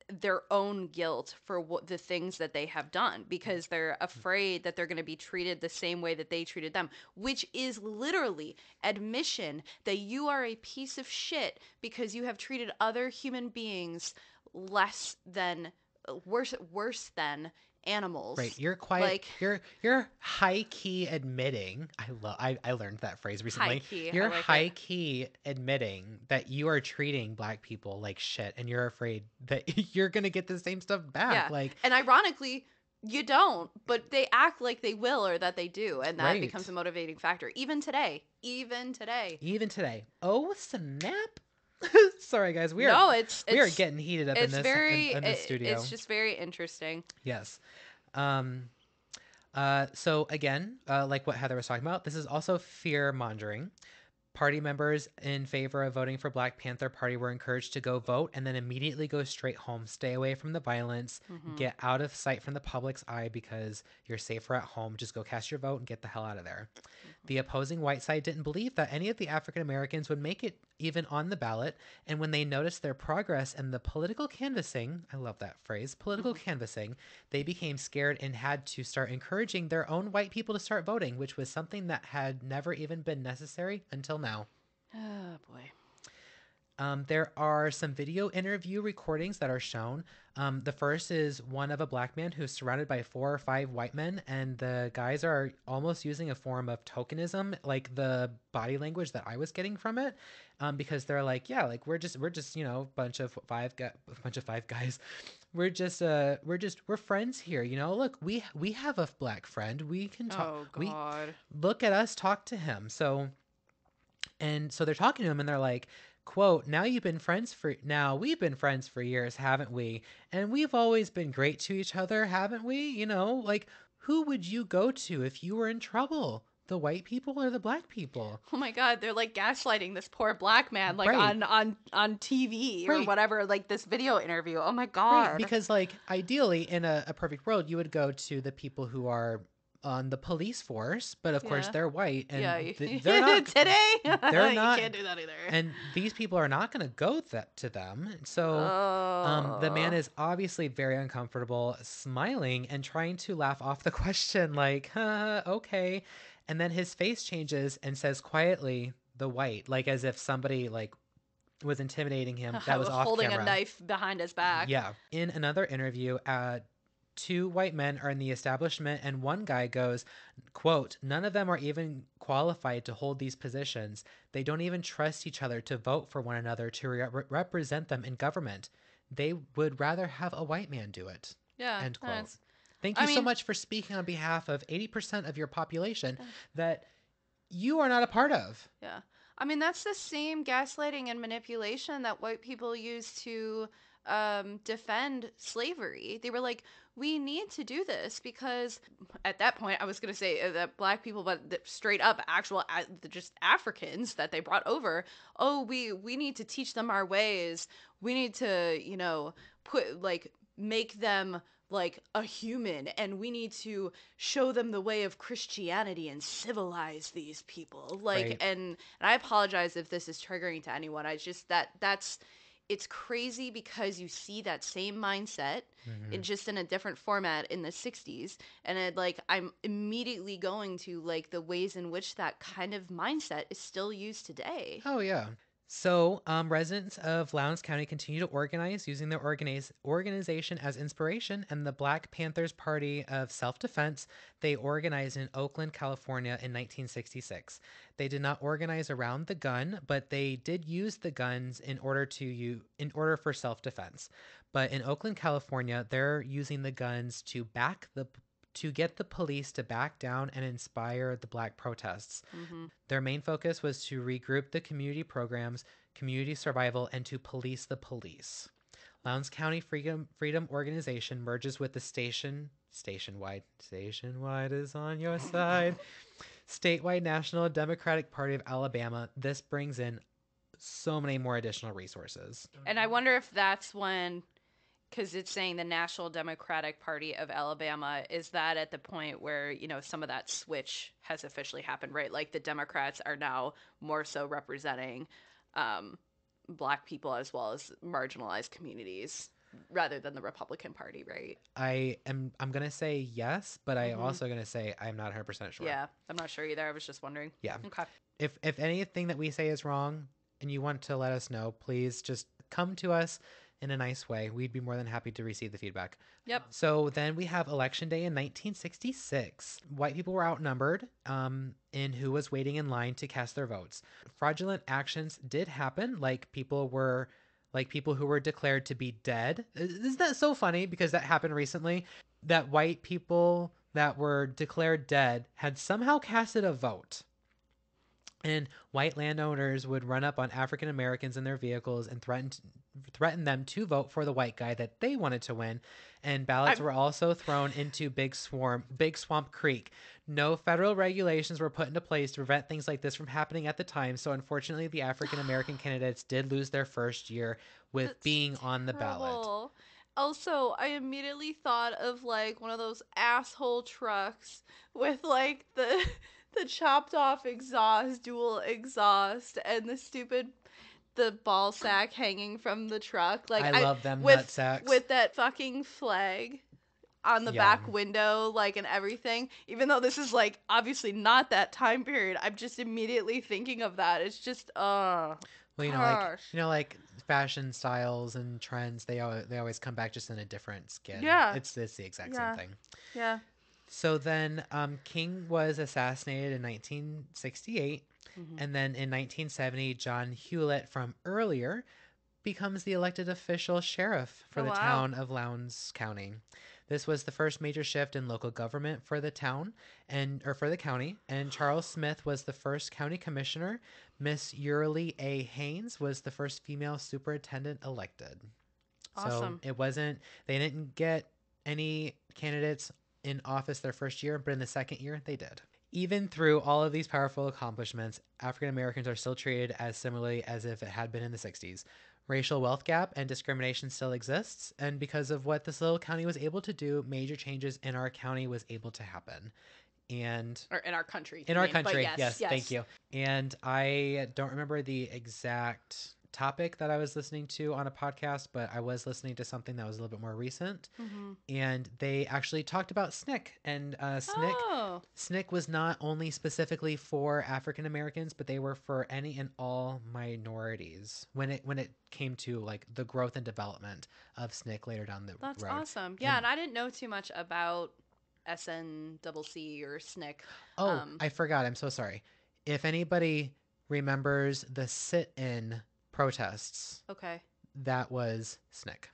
their own guilt for what the things that they have done because they're mm. afraid that they're going to be treated the same way that they treated them which is literally admission that you are a piece of shit because you have treated other human beings less than uh, worse worse than animals Right, you're quite Like- you're you're high key admitting. I love I, I learned that phrase recently. High-key, You're like it. high key admitting that you are treating black people like shit, and you're afraid that (laughs) you're gonna get the same stuff back. Yeah. Like And ironically, you don't, but they act like they will or that they do, and that Right. becomes a motivating factor. Even today, even today. even today. Oh snap! (laughs) Sorry guys, we are no, it's, it's we are getting heated up in it's this very in, in this it- studio. it's just very interesting. Yes. Um uh so again, uh like what Heather was talking about, this is also fear mongering. Party members in favor of voting for Black Panther Party were encouraged to go vote and then immediately go straight home. Stay away from the violence. Mhm. Get out of sight from the public's eye because you're safer at home. Just go cast your vote and get the hell out of there. The opposing white side didn't believe that any of the African Americans would make it even on the ballot. And when they noticed their progress in the political canvassing, I love that phrase, political canvassing, they became scared and had to start encouraging their own white people to start voting, which was something that had never even been necessary until now. Oh boy. Um, there are some video interview recordings that are shown. Um, the first is one of a black man who's surrounded by four or five white men, and the guys are almost using a form of tokenism, like the body language that I was getting from it, um, because they're like, yeah, like we're just we're just you know bunch of five gu- a bunch of five guys, (laughs) we're just uh we're just we're friends here, you know. Look, we we have a black friend, we can talk. Oh we god. look at us talk to him so and so they're talking to him and they're like quote now you've been friends for now we've been friends for years haven't we and we've always been great to each other haven't we you know like who would you go to if you were in trouble the white people or the black people Oh my god, they're like gaslighting this poor black man like Right. on on on TV or whatever, like this video interview. Oh my god. Right, because like ideally in a, a perfect world you would go to the people who are on the police force but of course they're white and yeah, th- they're (laughs) not (laughs) today. they're you not- can't do that either. and these people are not going to go that to them so Um, the man Oh. is obviously very uncomfortable, smiling and trying to laugh off the (laughs) question, like, huh, okay. And then his face changes and says quietly, the white, like as if somebody like was intimidating him. That was off holding camera. a knife behind his back. Yeah. In another interview, uh, two white men are in the establishment, and one guy goes, "quote None of them are even qualified to hold these positions. They don't even trust each other to vote for one another to re- represent them in government. they would rather have a white man do it. Yeah. End quote. it's- Thank I you so mean- much for speaking on behalf of 80% of your population that you are not a part of. Yeah. I mean, that's the same gaslighting and manipulation that white people use to um, defend slavery. They were like, we need to do this because at that point, I was going to say uh, that black people, but the straight up actual, just Africans that they brought over, oh, we, we need to teach them our ways. We need to, you know, put like, make them like a human and we need to show them the way of Christianity and civilize these people. Like Right. and and I apologize if this is triggering to anyone. I just that that's it's crazy because you see that same mindset Mhm. in just in a different format in the 60s and it like I'm immediately going to like the ways in which that kind of mindset is still used today. Oh yeah. So, um, residents of Lowndes County continue to organize using their organize, organization as inspiration, and the Black Panthers Party of Self Defense they organized in Oakland, California, in 1966. They did not organize around the gun, but they did use the guns in order to you in order for self defense. But in Oakland, California, they're using the guns to back the to get the police to back down and inspire the black protests. hmm Their main focus was to regroup the community programs, community survival, and to police the police. Lowndes County Freedom Freedom Organization merges with the station stationwide stationwide is on your (laughs) side. Statewide National Democratic Party of Alabama. This brings in so many more additional resources. And I wonder if that's when because it's saying the National Democratic Party of Alabama is that at the point where you know some of that switch has officially happened, right? Like the Democrats are now more so representing um, black people as well as marginalized communities rather than the Republican Party, right? I am I'm gonna say yes, but I am Mhm. also gonna say I'm not 100 percent sure. Yeah, I'm not sure either. I was just wondering. Yeah. Okay. if if anything that we say is wrong and you want to let us know, please just come to us in a nice way. We'd be more than happy to receive the feedback. Yep. So then we have election day in 1966. White people were outnumbered um, in who was waiting in line to cast their votes. Fraudulent actions did happen, like people were like people who were declared to be dead. Isn't that so funny? Because that happened recently. That white people that were declared dead had somehow casted a vote. And white landowners would run up on African Americans in their vehicles and threaten threaten them to vote for the white guy that they wanted to win. And ballots I'm- were also thrown into Big Swarm, Big Swamp Creek. No federal regulations were put into place to prevent things like this from happening at the time. So unfortunately, the African American (sighs) candidates did lose their first year with That's being on the ballot. Also, I immediately thought of like one of those asshole trucks with like the (laughs) the chopped off exhaust, dual exhaust, and the stupid the ball sack hanging from the truck. Like I, love them with nut sacks. with that fucking flag on the Yeah. back window, like and everything. Even though this is like obviously not that time period, I'm just immediately thinking of that. It's just uh Well, you know, like you know, like fashion styles and trends, they always they always come back just in a different skin. Yeah. it's it's the exact Yeah. same thing. yeah. So then, um, King was assassinated in 1968, Mhm. and then in 1970, John Hulett from earlier becomes the elected official sheriff for Oh, the wow. town of Lowndes County. This was the first major shift in local government for the town and or for the county. And Charles Smith was the first county commissioner. Miss Yurley A. Haynes was the first female superintendent elected. Awesome. So it wasn't they didn't get any candidates in office their first year, but in the second year they did. Even through all of these powerful accomplishments, African Americans are still treated as similarly as if it had been in the 60s. Racial wealth gap and discrimination still exists, and because of what this little county was able to do, major changes in our county was able to happen. And or in our country. in our mean, but country, yes, thank you. And I don't remember the exact topic that I was listening to on a podcast, but I was listening to something that was a little bit more recent, Mhm. and they actually talked about SNCC. And uh, SNCC, Oh, SNCC was not only specifically for African Americans, but they were for any and all minorities when it when it came to like the growth and development of SNCC later down the that's road. awesome. Yeah, And- and I didn't know too much about SNCC or SNCC. Oh, Um, I forgot. I'm so sorry. If anybody remembers the sit-in protests, Okay. that was SNCC.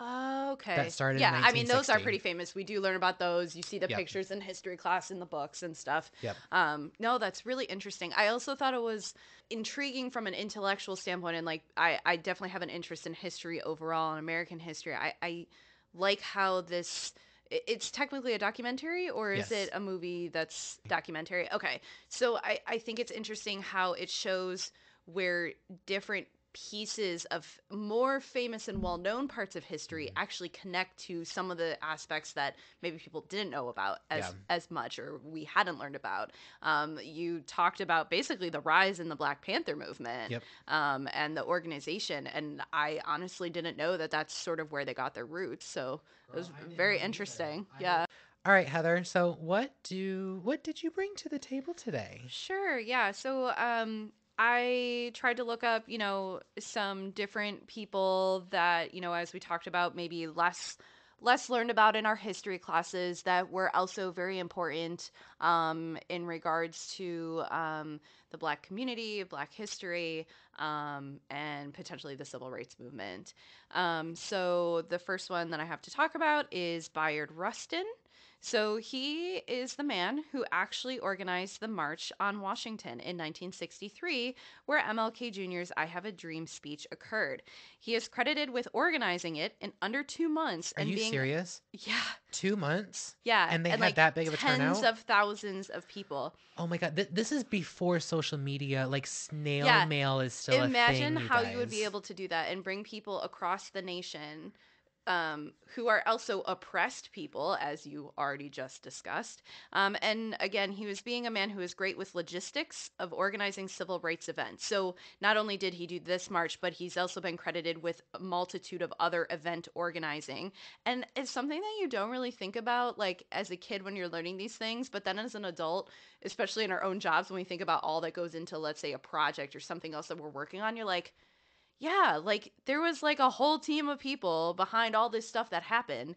Okay. That started in Yeah, I mean those are pretty famous. We do learn about those. You see the Yep. pictures in history class in the books and stuff. Yep. Um, no, that's really interesting. I also thought it was intriguing from an intellectual standpoint, and like I, I definitely have an interest in history overall and American history. I, I like how this. It's technically a documentary, or is Yes. it a movie that's documentary? Okay, so I, I think it's interesting how it shows where different pieces of more famous and well-known parts of history Mm-hmm. actually connect to some of the aspects that maybe people didn't know about as Yeah. as much or we hadn't learned about. Um, you talked about basically the rise in the Black Panther movement Yep. um, and the organization, and I honestly didn't know that that's sort of where they got their roots. So it was Girl, I didn't very interesting. Yeah. All right, Heather. So, what do what did you bring to the table today? Sure, yeah. So um I tried to look up, you know, some different people that, you know, as we talked about, maybe less less learned about in our history classes that were also very important um, in regards to um, the black community, black history, um, and potentially the civil rights movement. Um, so the first one that I have to talk about is Bayard Rustin. So he is the man who actually organized the March on Washington in 1963, where MLK Jr.'s I Have a Dream speech occurred. He is credited with organizing it in under two months Are and you being serious? yeah, Two months? yeah, And they had like that big of a tens turnout? of thousands of people. Oh my god, th- this is before social media. Like snail Yeah. mail is still Imagine a thing. how you would be able to do that and bring people across the nation um, who are also oppressed people, as you already just discussed. Um, and again, he was being a man who was great with logistics of organizing civil rights events. So not only did he do this march, but he's also been credited with a multitude of other event organizing. And it's something that you don't really think about, like as a kid when you're learning these things, but then as an adult, especially in our own jobs, when we think about all that goes into, let's say, a project or something else that we're working on, you're like, yeah, like there was like a whole team of people behind all this stuff that happened.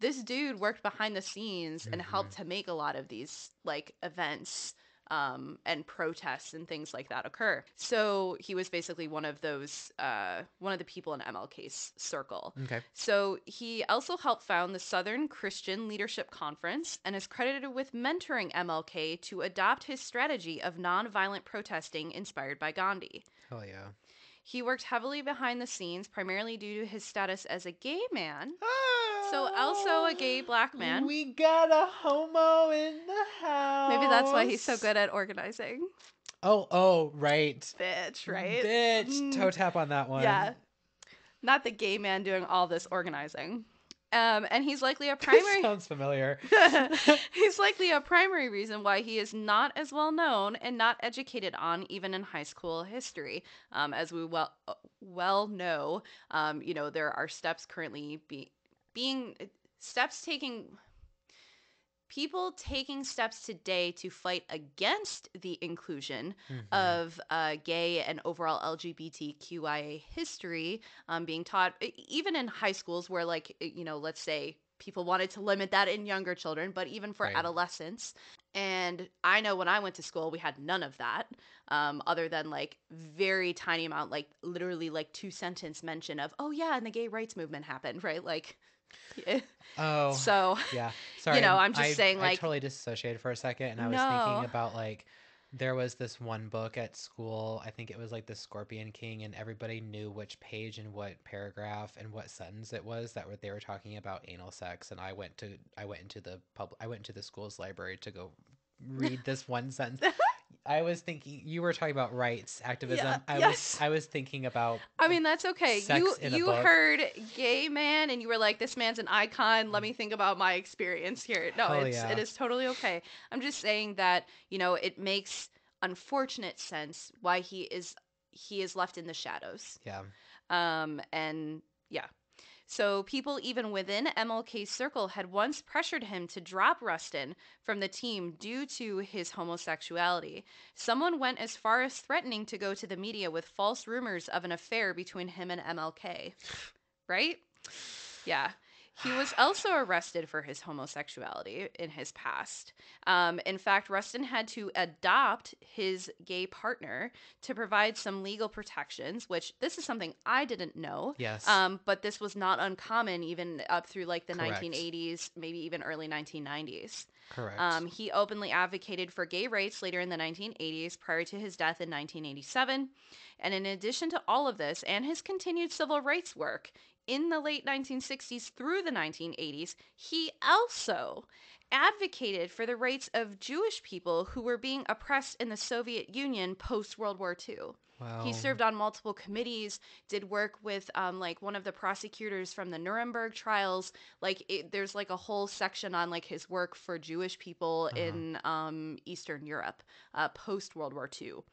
This dude worked behind the scenes and Mhm. helped to make a lot of these like events um, and protests and things like that occur. So he was basically one of those, uh, one of the people in MLK's circle. Okay. So he also helped found the Southern Christian Leadership Conference and is credited with mentoring MLK to adopt his strategy of nonviolent protesting inspired by Gandhi. Hell yeah. He worked heavily behind the scenes, primarily due to his status as a gay man. So also a gay black man. We got a homo in the house. Maybe that's why he's so good at organizing. Oh, oh, right. Bitch, right? Bitch. Mm. Toe tap on that one. Yeah. Not the gay man doing all this organizing. Um, and he's likely a (laughs) primary sounds familiar. (laughs) He's (laughs) likely a primary reason why he is not as well known and not educated on even in high school history. Um, as we well uh, well know, um, you know there are steps currently be, being steps taking people taking steps today to fight against the inclusion Mhm. of uh, gay and overall LGBTQIA history um, being taught, even in high schools, where, like, you know, let's say people wanted to limit that in younger children, but even for Right. adolescents. And I know when I went to school, we had none of that, um, other than like very tiny amount, like literally like two sentence mention of, oh yeah, and the gay rights movement happened, (laughs) right? Like. Oh. so Yeah. (laughs) Sorry. You know, I'm just I- saying, like I totally disassociated for a second and I was No. thinking about like there was this one book at school. I think it was like the Scorpion King and everybody knew which page and what paragraph and what sentence it was that were they were talking about anal sex and I went to I went into the pub I went into the school's library to go (laughs) read this one sentence. (laughs) I was thinking you were talking about rights activism. Yeah, I yes. was I was thinking about I mean, that's okay. you you heard gay man and you were like, this man's an icon. Let me think about my experience here. No, Hell it's yeah. it is totally okay. I'm just saying that, you know, it makes unfortunate sense why he is he is left in the shadows. yeah. Um and yeah. So people even within MLK's circle had once pressured him to drop Rustin from the team due to his homosexuality. Someone went as far as threatening to go to the media with false rumors of an affair between him and MLK. Right? Yeah. He was also arrested for his homosexuality in his past. Um, in fact, Rustin had to adopt his gay partner to provide some legal protections, which this is something I didn't know. Yes. Um, but this was not uncommon even up through like the Correct. 1980s, maybe even early 1990s. Correct. Um, he openly advocated for gay rights later in the 1980s prior to his death in 1987. And in addition to all of this and his continued civil rights work in the late 1960s through the 1980s, he also advocated for the rights of Jewish people who were being oppressed in the Soviet Union post World War II. wow. He served on multiple committees, did work with um, like one of the prosecutors from the Nuremberg trials. Like it, there's like a whole section on like his work for Jewish people Uh-huh. in um, Eastern Europe uh, post World War II.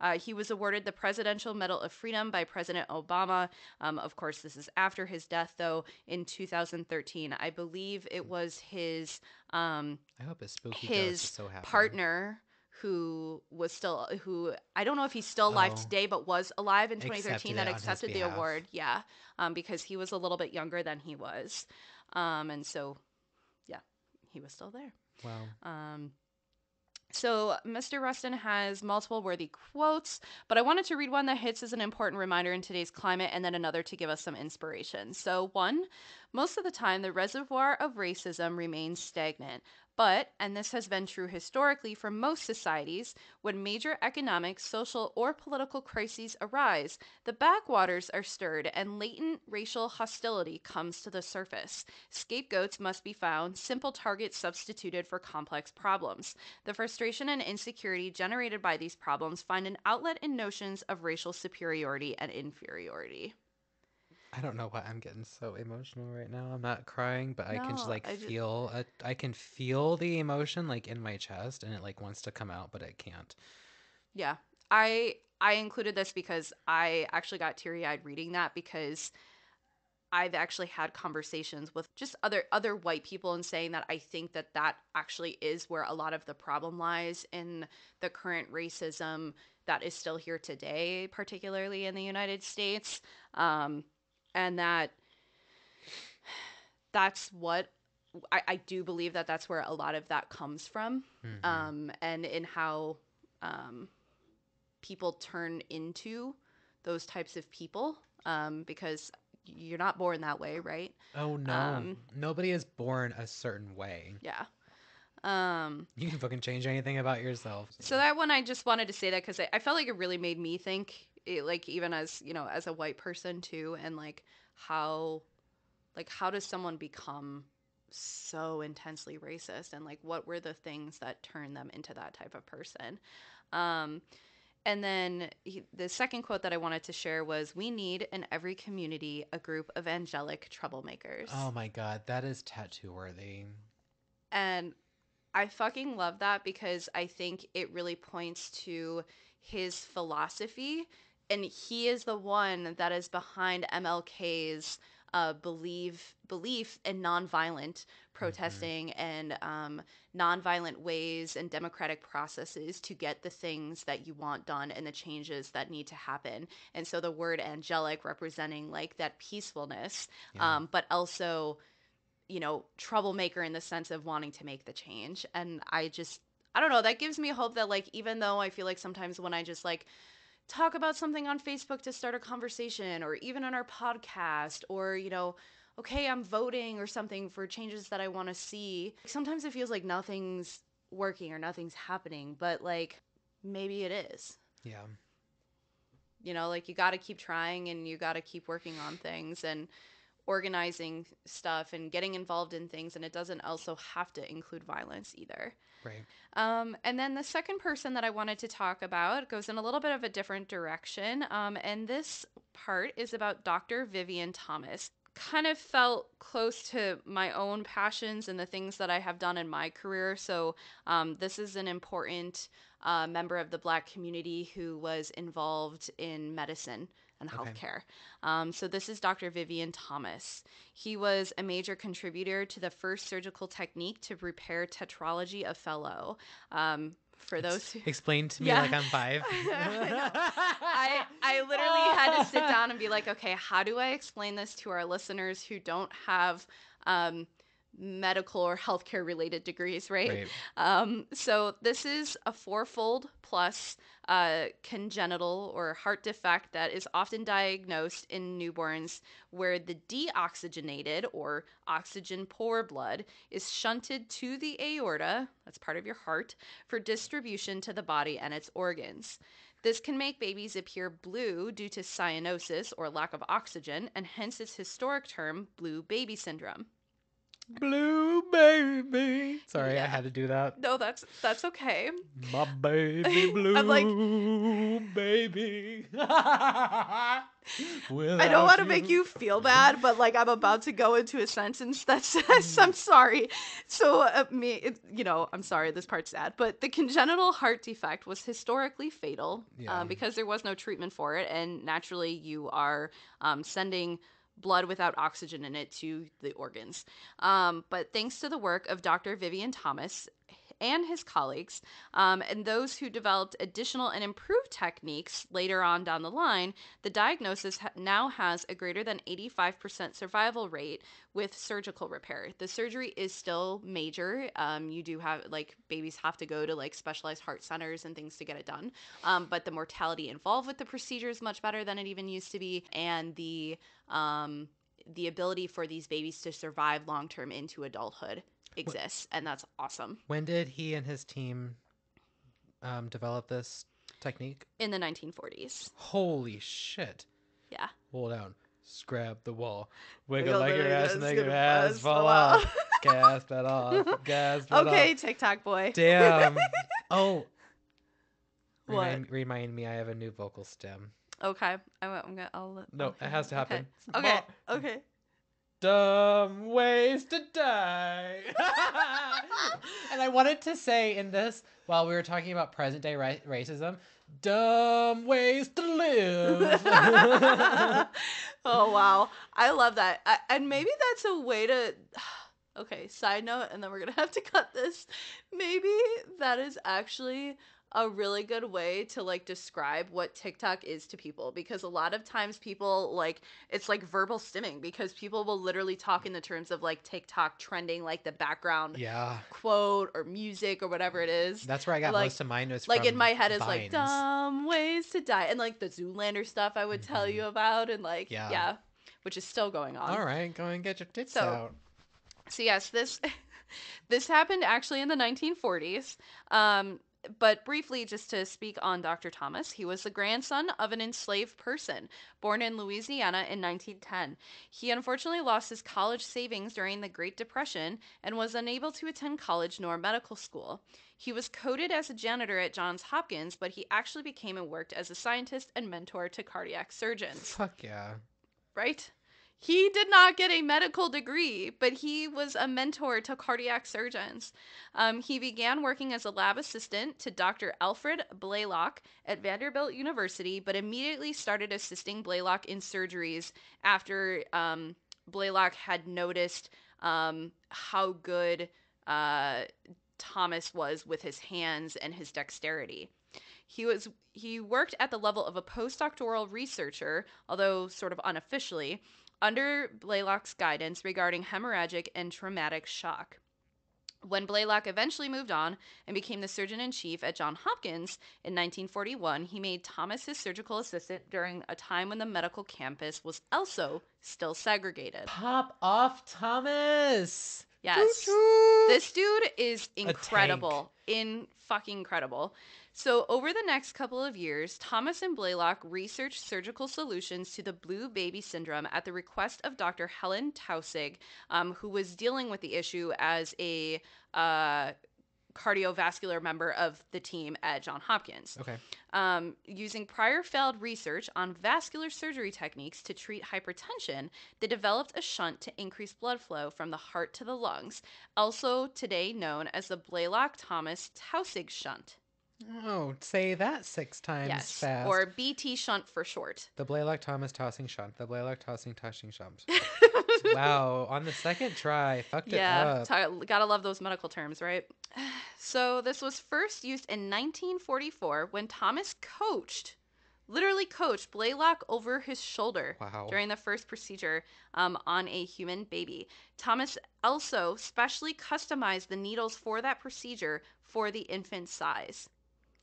Uh, he was awarded the Presidential Medal of Freedom by President Obama. Um, of course, this is after his death, though, in 2013. I believe it was his um, I hope his spooky his so happy. partner who was still who I don't know if he's still alive Oh. today, but was alive in 2013 it that accepted the award. Yeah, um, because he was a little bit younger than he was, um, and so yeah, he was still there. Wow. Um, so Mr. Rustin has multiple worthy quotes, but I wanted to read one that hits as an important reminder in today's climate and then another to give us some inspiration. So, one, most of the time the reservoir of racism remains stagnant. But, and this has been true historically for most societies, when major economic, social, or political crises arise, the backwaters are stirred and latent racial hostility comes to the surface. Scapegoats must be found, simple targets substituted for complex problems. The frustration and insecurity generated by these problems find an outlet in notions of racial superiority and inferiority. I don't know why I'm getting so emotional right now. I'm not crying, but I can just like I feel a, I can feel the emotion like in my chest and it like wants to come out but it can't. Yeah. I I included this because I actually got teary-eyed reading that because I've actually had conversations with just other other white people and saying that I think that that actually is where a lot of the problem lies in the current racism that is still here today, particularly in the United States, um, and that that's what I, I do believe that that's where a lot of that comes from, Mhm. um, and in how um, people turn into those types of people, um, because you're not born that way, right? oh no. um, Nobody is born a certain way. Yeah. Um, You can fucking change anything about yourself. so that one, I just wanted to say that because I, I felt like it really made me think, like even as you know, as a white person too, and like how, like how does someone become so intensely racist, and like what were the things that turned them into that type of person? Um, and then he, the second quote that I wanted to share was, "We need in every community a group of angelic troublemakers." Oh my god, that is tattoo worthy. And I fucking love that because I think it really points to his philosophy. And he is the one that is behind MLK's uh, belief belief in nonviolent protesting and um, nonviolent ways and democratic processes to get the things that you want done and the changes that need to happen. And so the word angelic representing like that peacefulness, Yeah. um, but also you know, troublemaker in the sense of wanting to make the change. And I just, I don't know, that gives me hope that, like, even though I feel like sometimes when I just like talk about something on Facebook to start a conversation or even on our podcast or, you know, okay, I'm voting or something for changes that I want to see, sometimes it feels like nothing's working or nothing's happening, but like maybe it is. Yeah. You know, like you got to keep trying and you got to keep working on things and organizing stuff and getting involved in things. And it doesn't also have to include violence either. Right. Um, and then the second person that I wanted to talk about goes in a little bit of a different direction. Um, and this part is about Dr. Vivien Thomas. Kind of felt close to my own passions and the things that I have done in my career. So, um, this is an important uh, member of the Black community who was involved in medicine and Okay. healthcare. Um, so, this is Dr. Vivien Thomas. He was a major contributor to the first surgical technique to repair tetralogy of Fallot. Um, for those who. Explain to me Yeah. like I'm five. (laughs) (laughs) I, I literally had to sit down and be like, okay, how do I explain this to our listeners who don't have um, medical or healthcare related degrees, right? Right. Um, so this is a fourfold plus uh, congenital or heart defect that is often diagnosed in newborns where the deoxygenated or oxygen poor blood is shunted to the aorta, that's part of your heart, for distribution to the body and its organs. This can make babies appear blue due to cyanosis or lack of oxygen, and hence its historic term, blue baby syndrome. Blue baby. Sorry, I had to do that. No, that's that's okay. My baby (laughs) blue I'm like- baby. (laughs) I don't want to make you feel bad, but like I'm about to go into a sentence that (laughs) says I'm sorry. So uh, me, it, you know, I'm sorry. This part's sad, but the congenital heart defect was historically fatal Yeah. um, because there was no treatment for it, and naturally you are um, sending blood without oxygen in it to the organs. Um, but thanks to the work of Dr. Vivien Thomas and his colleagues, um, and those who developed additional and improved techniques later on down the line, the diagnosis ha- now has a greater than 85% survival rate with surgical repair. The surgery is still major. Um, you do have, like, babies have to go to, like, specialized heart centers and things to get it done. Um, but the mortality involved with the procedure is much better than it even used to be. And the, um, the ability for these babies to survive long term into adulthood exists. And that's awesome. When did he and his team um, develop this technique? In the 1940s. Holy shit. Yeah. Hold down. Scrap the wall. Wiggle Wiggle like your ass make your ass fall off. off. (laughs) Gasp it off. Gasp it off. Okay, off. TikTok boy. Damn. (laughs) Oh. What? Remind, remind me, I have a new vocal stem. Okay. I, am gonna. I'll, let- No, it has to happen. Okay. Okay. okay. Dumb ways to die. (laughs) and I wanted to say in this, while we were talking about present day ra- racism, dumb ways to live. (laughs) oh wow, I love that, I, and maybe that's a way to. (sighs) Okay, side note, and then we're gonna have to cut this. Maybe that is actually a really good way to like describe what TikTok is to people because a lot of times people like it's like verbal stimming because people will literally talk in the terms of like TikTok trending like the background yeah, quote or music or whatever it is. that's where I got Like- most of mine. Was like in my head is like dumb ways to die and like the Zoolander stuff I would tell you about and like Yeah. yeah, which is still going on. All right, go and get your tits So- out. So yes, this (laughs) this happened actually in the 1940s. Um, but briefly, just to speak on Dr. Thomas, he was the grandson of an enslaved person born in Louisiana in 1910. He unfortunately lost his college savings during the Great Depression and was unable to attend college nor medical school. He was coded as a janitor at Johns Hopkins, but he actually became and worked as a scientist and mentor to cardiac surgeons Fuck yeah. right? He did not get a medical degree, but he was a mentor to cardiac surgeons. Um, he began working as a lab assistant to Dr. Alfred Blalock at Vanderbilt University, but immediately started assisting Blalock in surgeries after um, Blalock had noticed um, how good uh, Thomas was with his hands and his dexterity. He was he worked at the level of a postdoctoral researcher, although sort of unofficially, under Blalock's guidance regarding hemorrhagic and traumatic shock. When Blalock eventually moved on and became the surgeon in chief at Johns Hopkins in 1941, he made Thomas his surgical assistant during a time when the medical campus was also still segregated. Pop off, Thomas. Yes. Choo-choo. This dude is incredible. In fucking incredible. So, over the next couple of years, Thomas and Blalock researched surgical solutions to the blue baby syndrome at the request of Dr. Helen Taussig, um, who was dealing with the issue as a uh, cardiovascular member of the team at Johns Hopkins. Okay. Um, using prior failed research on vascular surgery techniques to treat hypertension, they developed a shunt to increase blood flow from the heart to the lungs, also today known as the Blalock Thomas Taussig shunt. Oh, say that six times yes, fast. or BT shunt for short. the Blalock Thomas tossing shunt. The Blalock tossing tossing shunt. (laughs) wow, on the second try, fucked it up. ti- gotta love those medical terms, right? (sighs) So this was first used in 1944 when Thomas coached literally coached Blalock over his shoulder Wow. during the first procedure um, on a human baby. Thomas also specially customized the needles for that procedure for the infant size.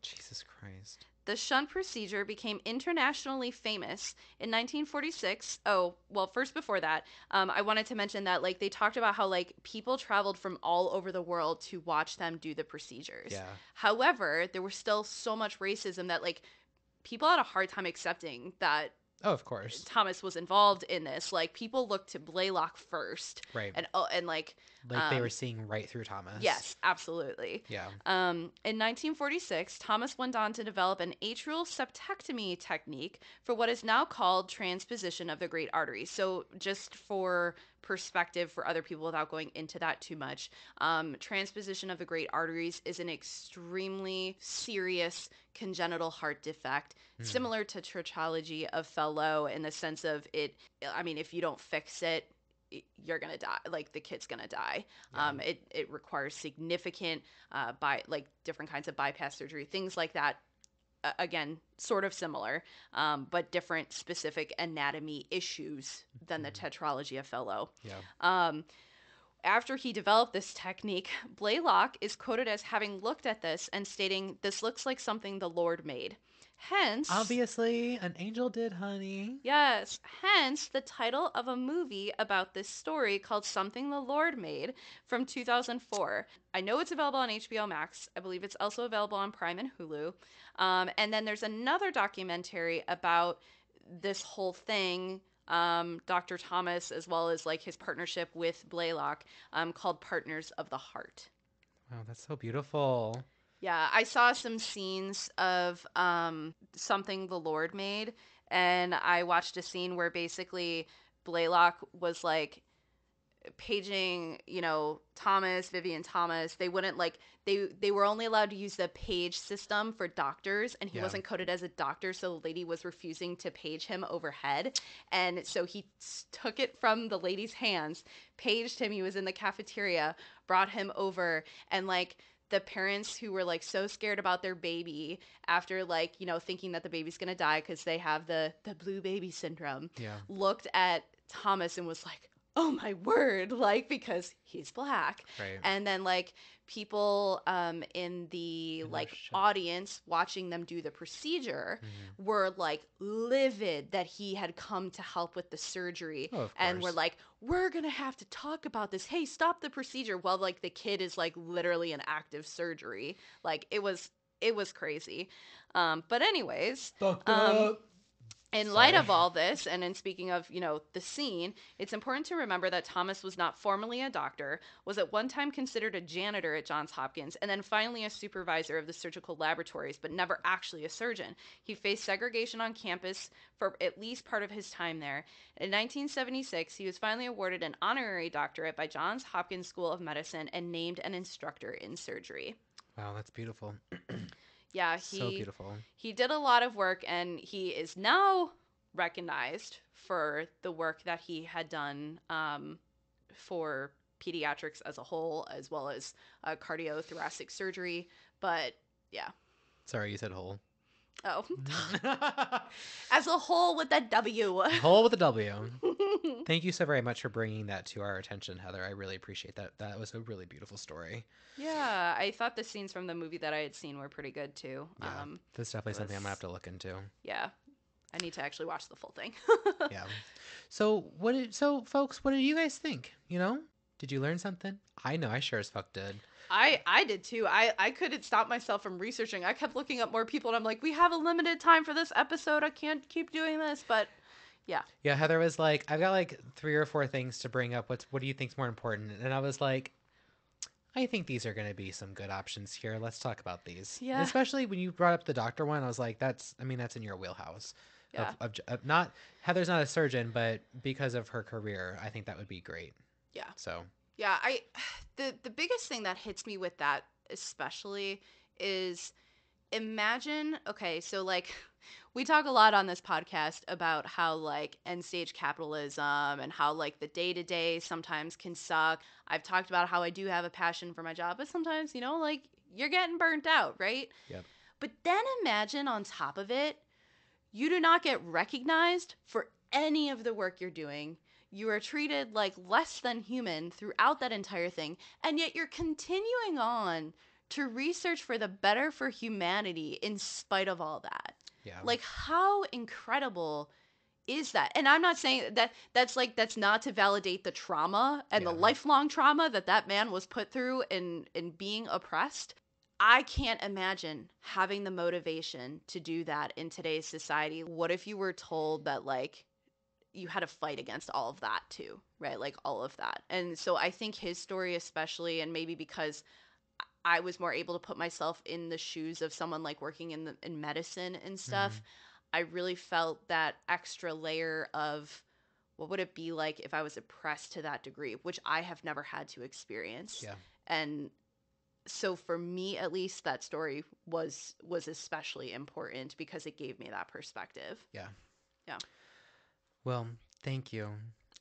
Jesus Christ. The shunt procedure became internationally famous in 1946. Oh, well, first before that, um, I wanted to mention that like they talked about how like people traveled from all over the world to watch them do the procedures. Yeah. However, there was still so much racism that like people had a hard time accepting that Oh, of course. Thomas was involved in this. Like people looked to Blalock first, Right. and oh, and like like they were um, seeing right through Thomas. yes, absolutely. Yeah. Um, in 1946, Thomas went on to develop an atrial septectomy technique for what is now called transposition of the great artery. So, just for perspective for other people without going into that too much, um, transposition of the great arteries is an extremely serious congenital heart defect, Hmm. similar to trichology of Fallot in the sense of it. I mean, if you don't fix it, you're gonna die like the kid's gonna die Yeah. um, it, it requires significant uh, by like different kinds of bypass surgery things like that again sort of similar um, but different specific anatomy issues than the tetralogy of Fallot Yeah. um, after he developed this technique, Blalock is quoted as having looked at this and stating, This looks like something the Lord made. Hence, Obviously, an angel did, honey. Yes, hence the title of a movie about this story called Something the Lord Made from 2004. I know it's available on HBO Max. I believe it's also available on Prime and Hulu. Um, and then there's another documentary about this whole thing. Um, Dr. Thomas, as well as like his partnership with Blalock, um, called Partners of the Heart. Wow, that's so beautiful. Yeah, I saw some scenes of um, something the Lord made, and I watched a scene where basically Blalock was like paging, you know, Thomas, Vivien Thomas. They wouldn't like they they were only allowed to use the page system for doctors, and he Yeah. wasn't coded as a doctor, so the lady was refusing to page him overhead, and so he took it from the lady's hands, paged him. He was in the cafeteria, brought him over, and like the parents who were like so scared about their baby after like you know thinking that the baby's gonna die because they have the the blue baby syndrome Yeah. looked at thomas and was like oh my word like because he's black. Right. and then like people um in the In like audience watching them do the procedure Mhm. were like livid that he had come to help with the surgery Oh, and we're like we're gonna have to talk about this. Hey stop the procedure. While like the kid is like literally in active surgery. Like it was it was crazy. Um but anyways um. In light of all this and in speaking of you know the scene it's important to remember that thomas was not formally a doctor was at one time considered a janitor at johns hopkins and then finally a supervisor of the surgical laboratories but never actually a surgeon. He faced segregation on campus for at least part of his time there. In 1976 he was finally awarded an honorary doctorate by johns hopkins school of medicine and named an instructor in surgery. Wow, that's beautiful. (clears throat) yeah he so beautiful. he did a lot of work and he is now recognized for the work that he had done um, for pediatrics as a whole as well as uh, cardiothoracic surgery but yeah Sorry, you said whole. Oh (laughs) as a whole with that w whole with a W. (laughs) Thank you so very much for bringing that to our attention, Heather. I really appreciate that. That was a really beautiful story. yeah i thought the scenes from the movie that i had seen were pretty good too Yeah, um, that's definitely something I'm gonna have to look into. yeah i need to actually watch the full thing (laughs) Yeah. So what? Did, so folks, what did you guys think? You know, did you learn something? I know I sure as fuck did. I I did too. I I couldn't stop myself from researching. I kept looking up more people, and I'm like, we have a limited time for this episode. I can't keep doing this, but Yeah, Yeah, Heather was like, I've got like three or four things to bring up. What's what do you think's more important? And I was like, I think these are going to be some good options here. Let's talk about these. Yeah. Especially when you brought up the doctor one, I was like, that's I mean that's in your wheelhouse. Yeah. Of, of, of not Heather's not a surgeon, but because of her career, I think that would be great. Yeah. So yeah, I (sighs) the the biggest thing that hits me with that especially is imagine okay, so like (laughs) we talk a lot on this podcast about how like end stage capitalism and how like the day to day sometimes can suck. I've talked about how I do have a passion for my job, but sometimes, you know, like you're getting burnt out, right? Yep. But then imagine on top of it, you do not get recognized for any of the work you're doing. You are treated like less than human throughout that entire thing, and yet you're continuing on to research for the better for humanity in spite of all that. Yeah. Like how incredible is that? And I'm not saying that that's like that's not to validate the trauma and the lifelong trauma that that man was put through in in being oppressed. I can't imagine having the motivation to do that in today's society. What if you were told that like you had to fight against all of that too, right? Like all of that. And so I think his story especially and maybe because I was more able to put myself in the shoes of someone like working in the in medicine and mm-hmm. stuff. I really felt that extra layer of what would it be like if I was oppressed to that degree, which I have never had to experience. Yeah. And so for me at least that story was was especially important because it gave me that perspective. Well, thank you.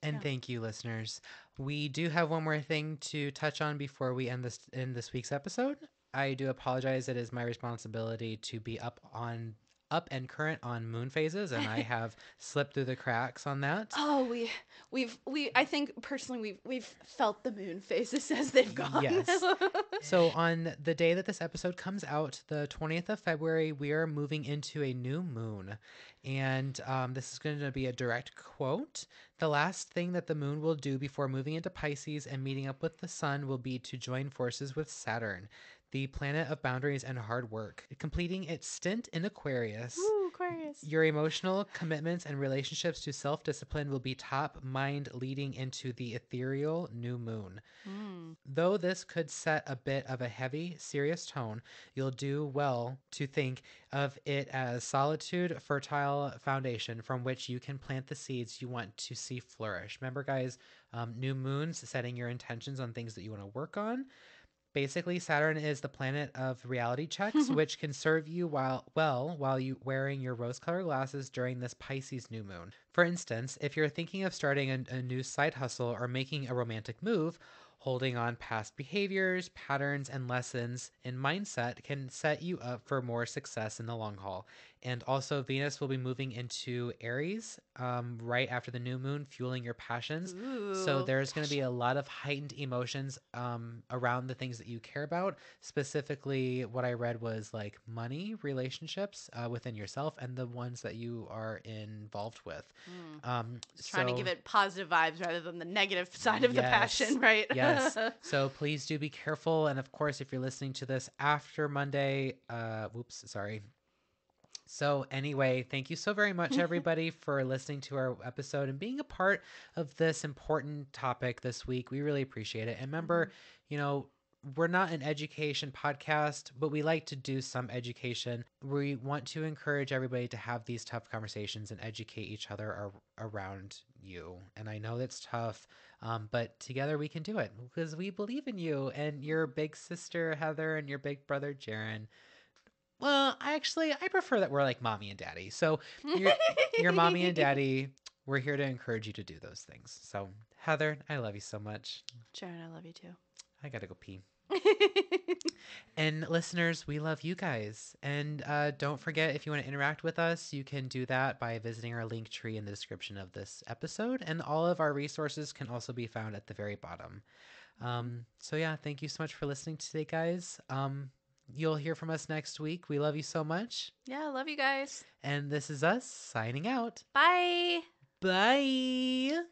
And Yeah. thank you, listeners. We do have one more thing to touch on before we end this in this week's episode. I do apologize. It is my responsibility to be up on up and current on moon phases, and I (laughs) have slipped through the cracks on that. Oh, we we've we I think personally we've we've felt the moon phases (laughs) as they've gone. Yes. (laughs) So on the day that this episode comes out, the 20th of February, we are moving into a new moon. And um, this is going to be a direct quote. The last thing that the moon will do before moving into Pisces and meeting up with the sun will be to join forces with Saturn, the planet of boundaries and hard work. Completing its stint in Aquarius. Woo, Aquarius. Your emotional commitments and relationships to self discipline will be top mind leading into the ethereal new moon. Mm. Though this could set a bit of a heavy, serious tone, you'll do well to think of it as solitude, fertile foundation from which you can plant the seeds you want to see flourish. Remember, guys, um, new moons, setting your intentions on things that you want to work on. Basically, Saturn is the planet of reality checks, (laughs) which can serve you while well while you wearing your rose-colored glasses during this Pisces new moon. For instance, if you're thinking of starting a, a new side hustle or making a romantic move, holding on past behaviors, patterns, and lessons in mindset can set you up for more success in the long haul. And also, Venus will be moving into Aries um, right after the new moon, fueling your passions. So there's going to be a lot of heightened emotions um, around the things that you care about. Specifically, what I read was like money, relationships uh, within yourself, and the ones that you are involved with. Mm. Um, Just trying to give it positive vibes rather than the negative (laughs) side of the passion, right? Yes. (laughs) So please do be careful. And of course, if you're listening to this after Monday, uh, whoops, sorry. So anyway, thank you so very much, (laughs) everybody, for listening to our episode and being a part of this important topic this week. We really appreciate it. And remember, you know, we're not an education podcast, but we like to do some education. We want to encourage everybody to have these tough conversations and educate each other ar- around you. And I know that's tough, um, but together we can do it because we believe in you and your big sister Heather and your big brother Jaron. Well, I actually I prefer that we're like mommy and daddy. So your your mommy and (laughs) daddy, we're here to encourage you to do those things. So Heather, I love you so much. Jaron, I love you too. I gotta go pee. (laughs) And listeners, we love you guys. And uh, don't forget, if you want to interact with us, you can do that by visiting our link tree in the description of this episode. And all of our resources can also be found at the very bottom. Um, so, yeah, thank you so much for listening today, guys. Um, you'll hear from us next week. We love you so much. yeah, love you guys. And this is us signing out. Bye. Bye.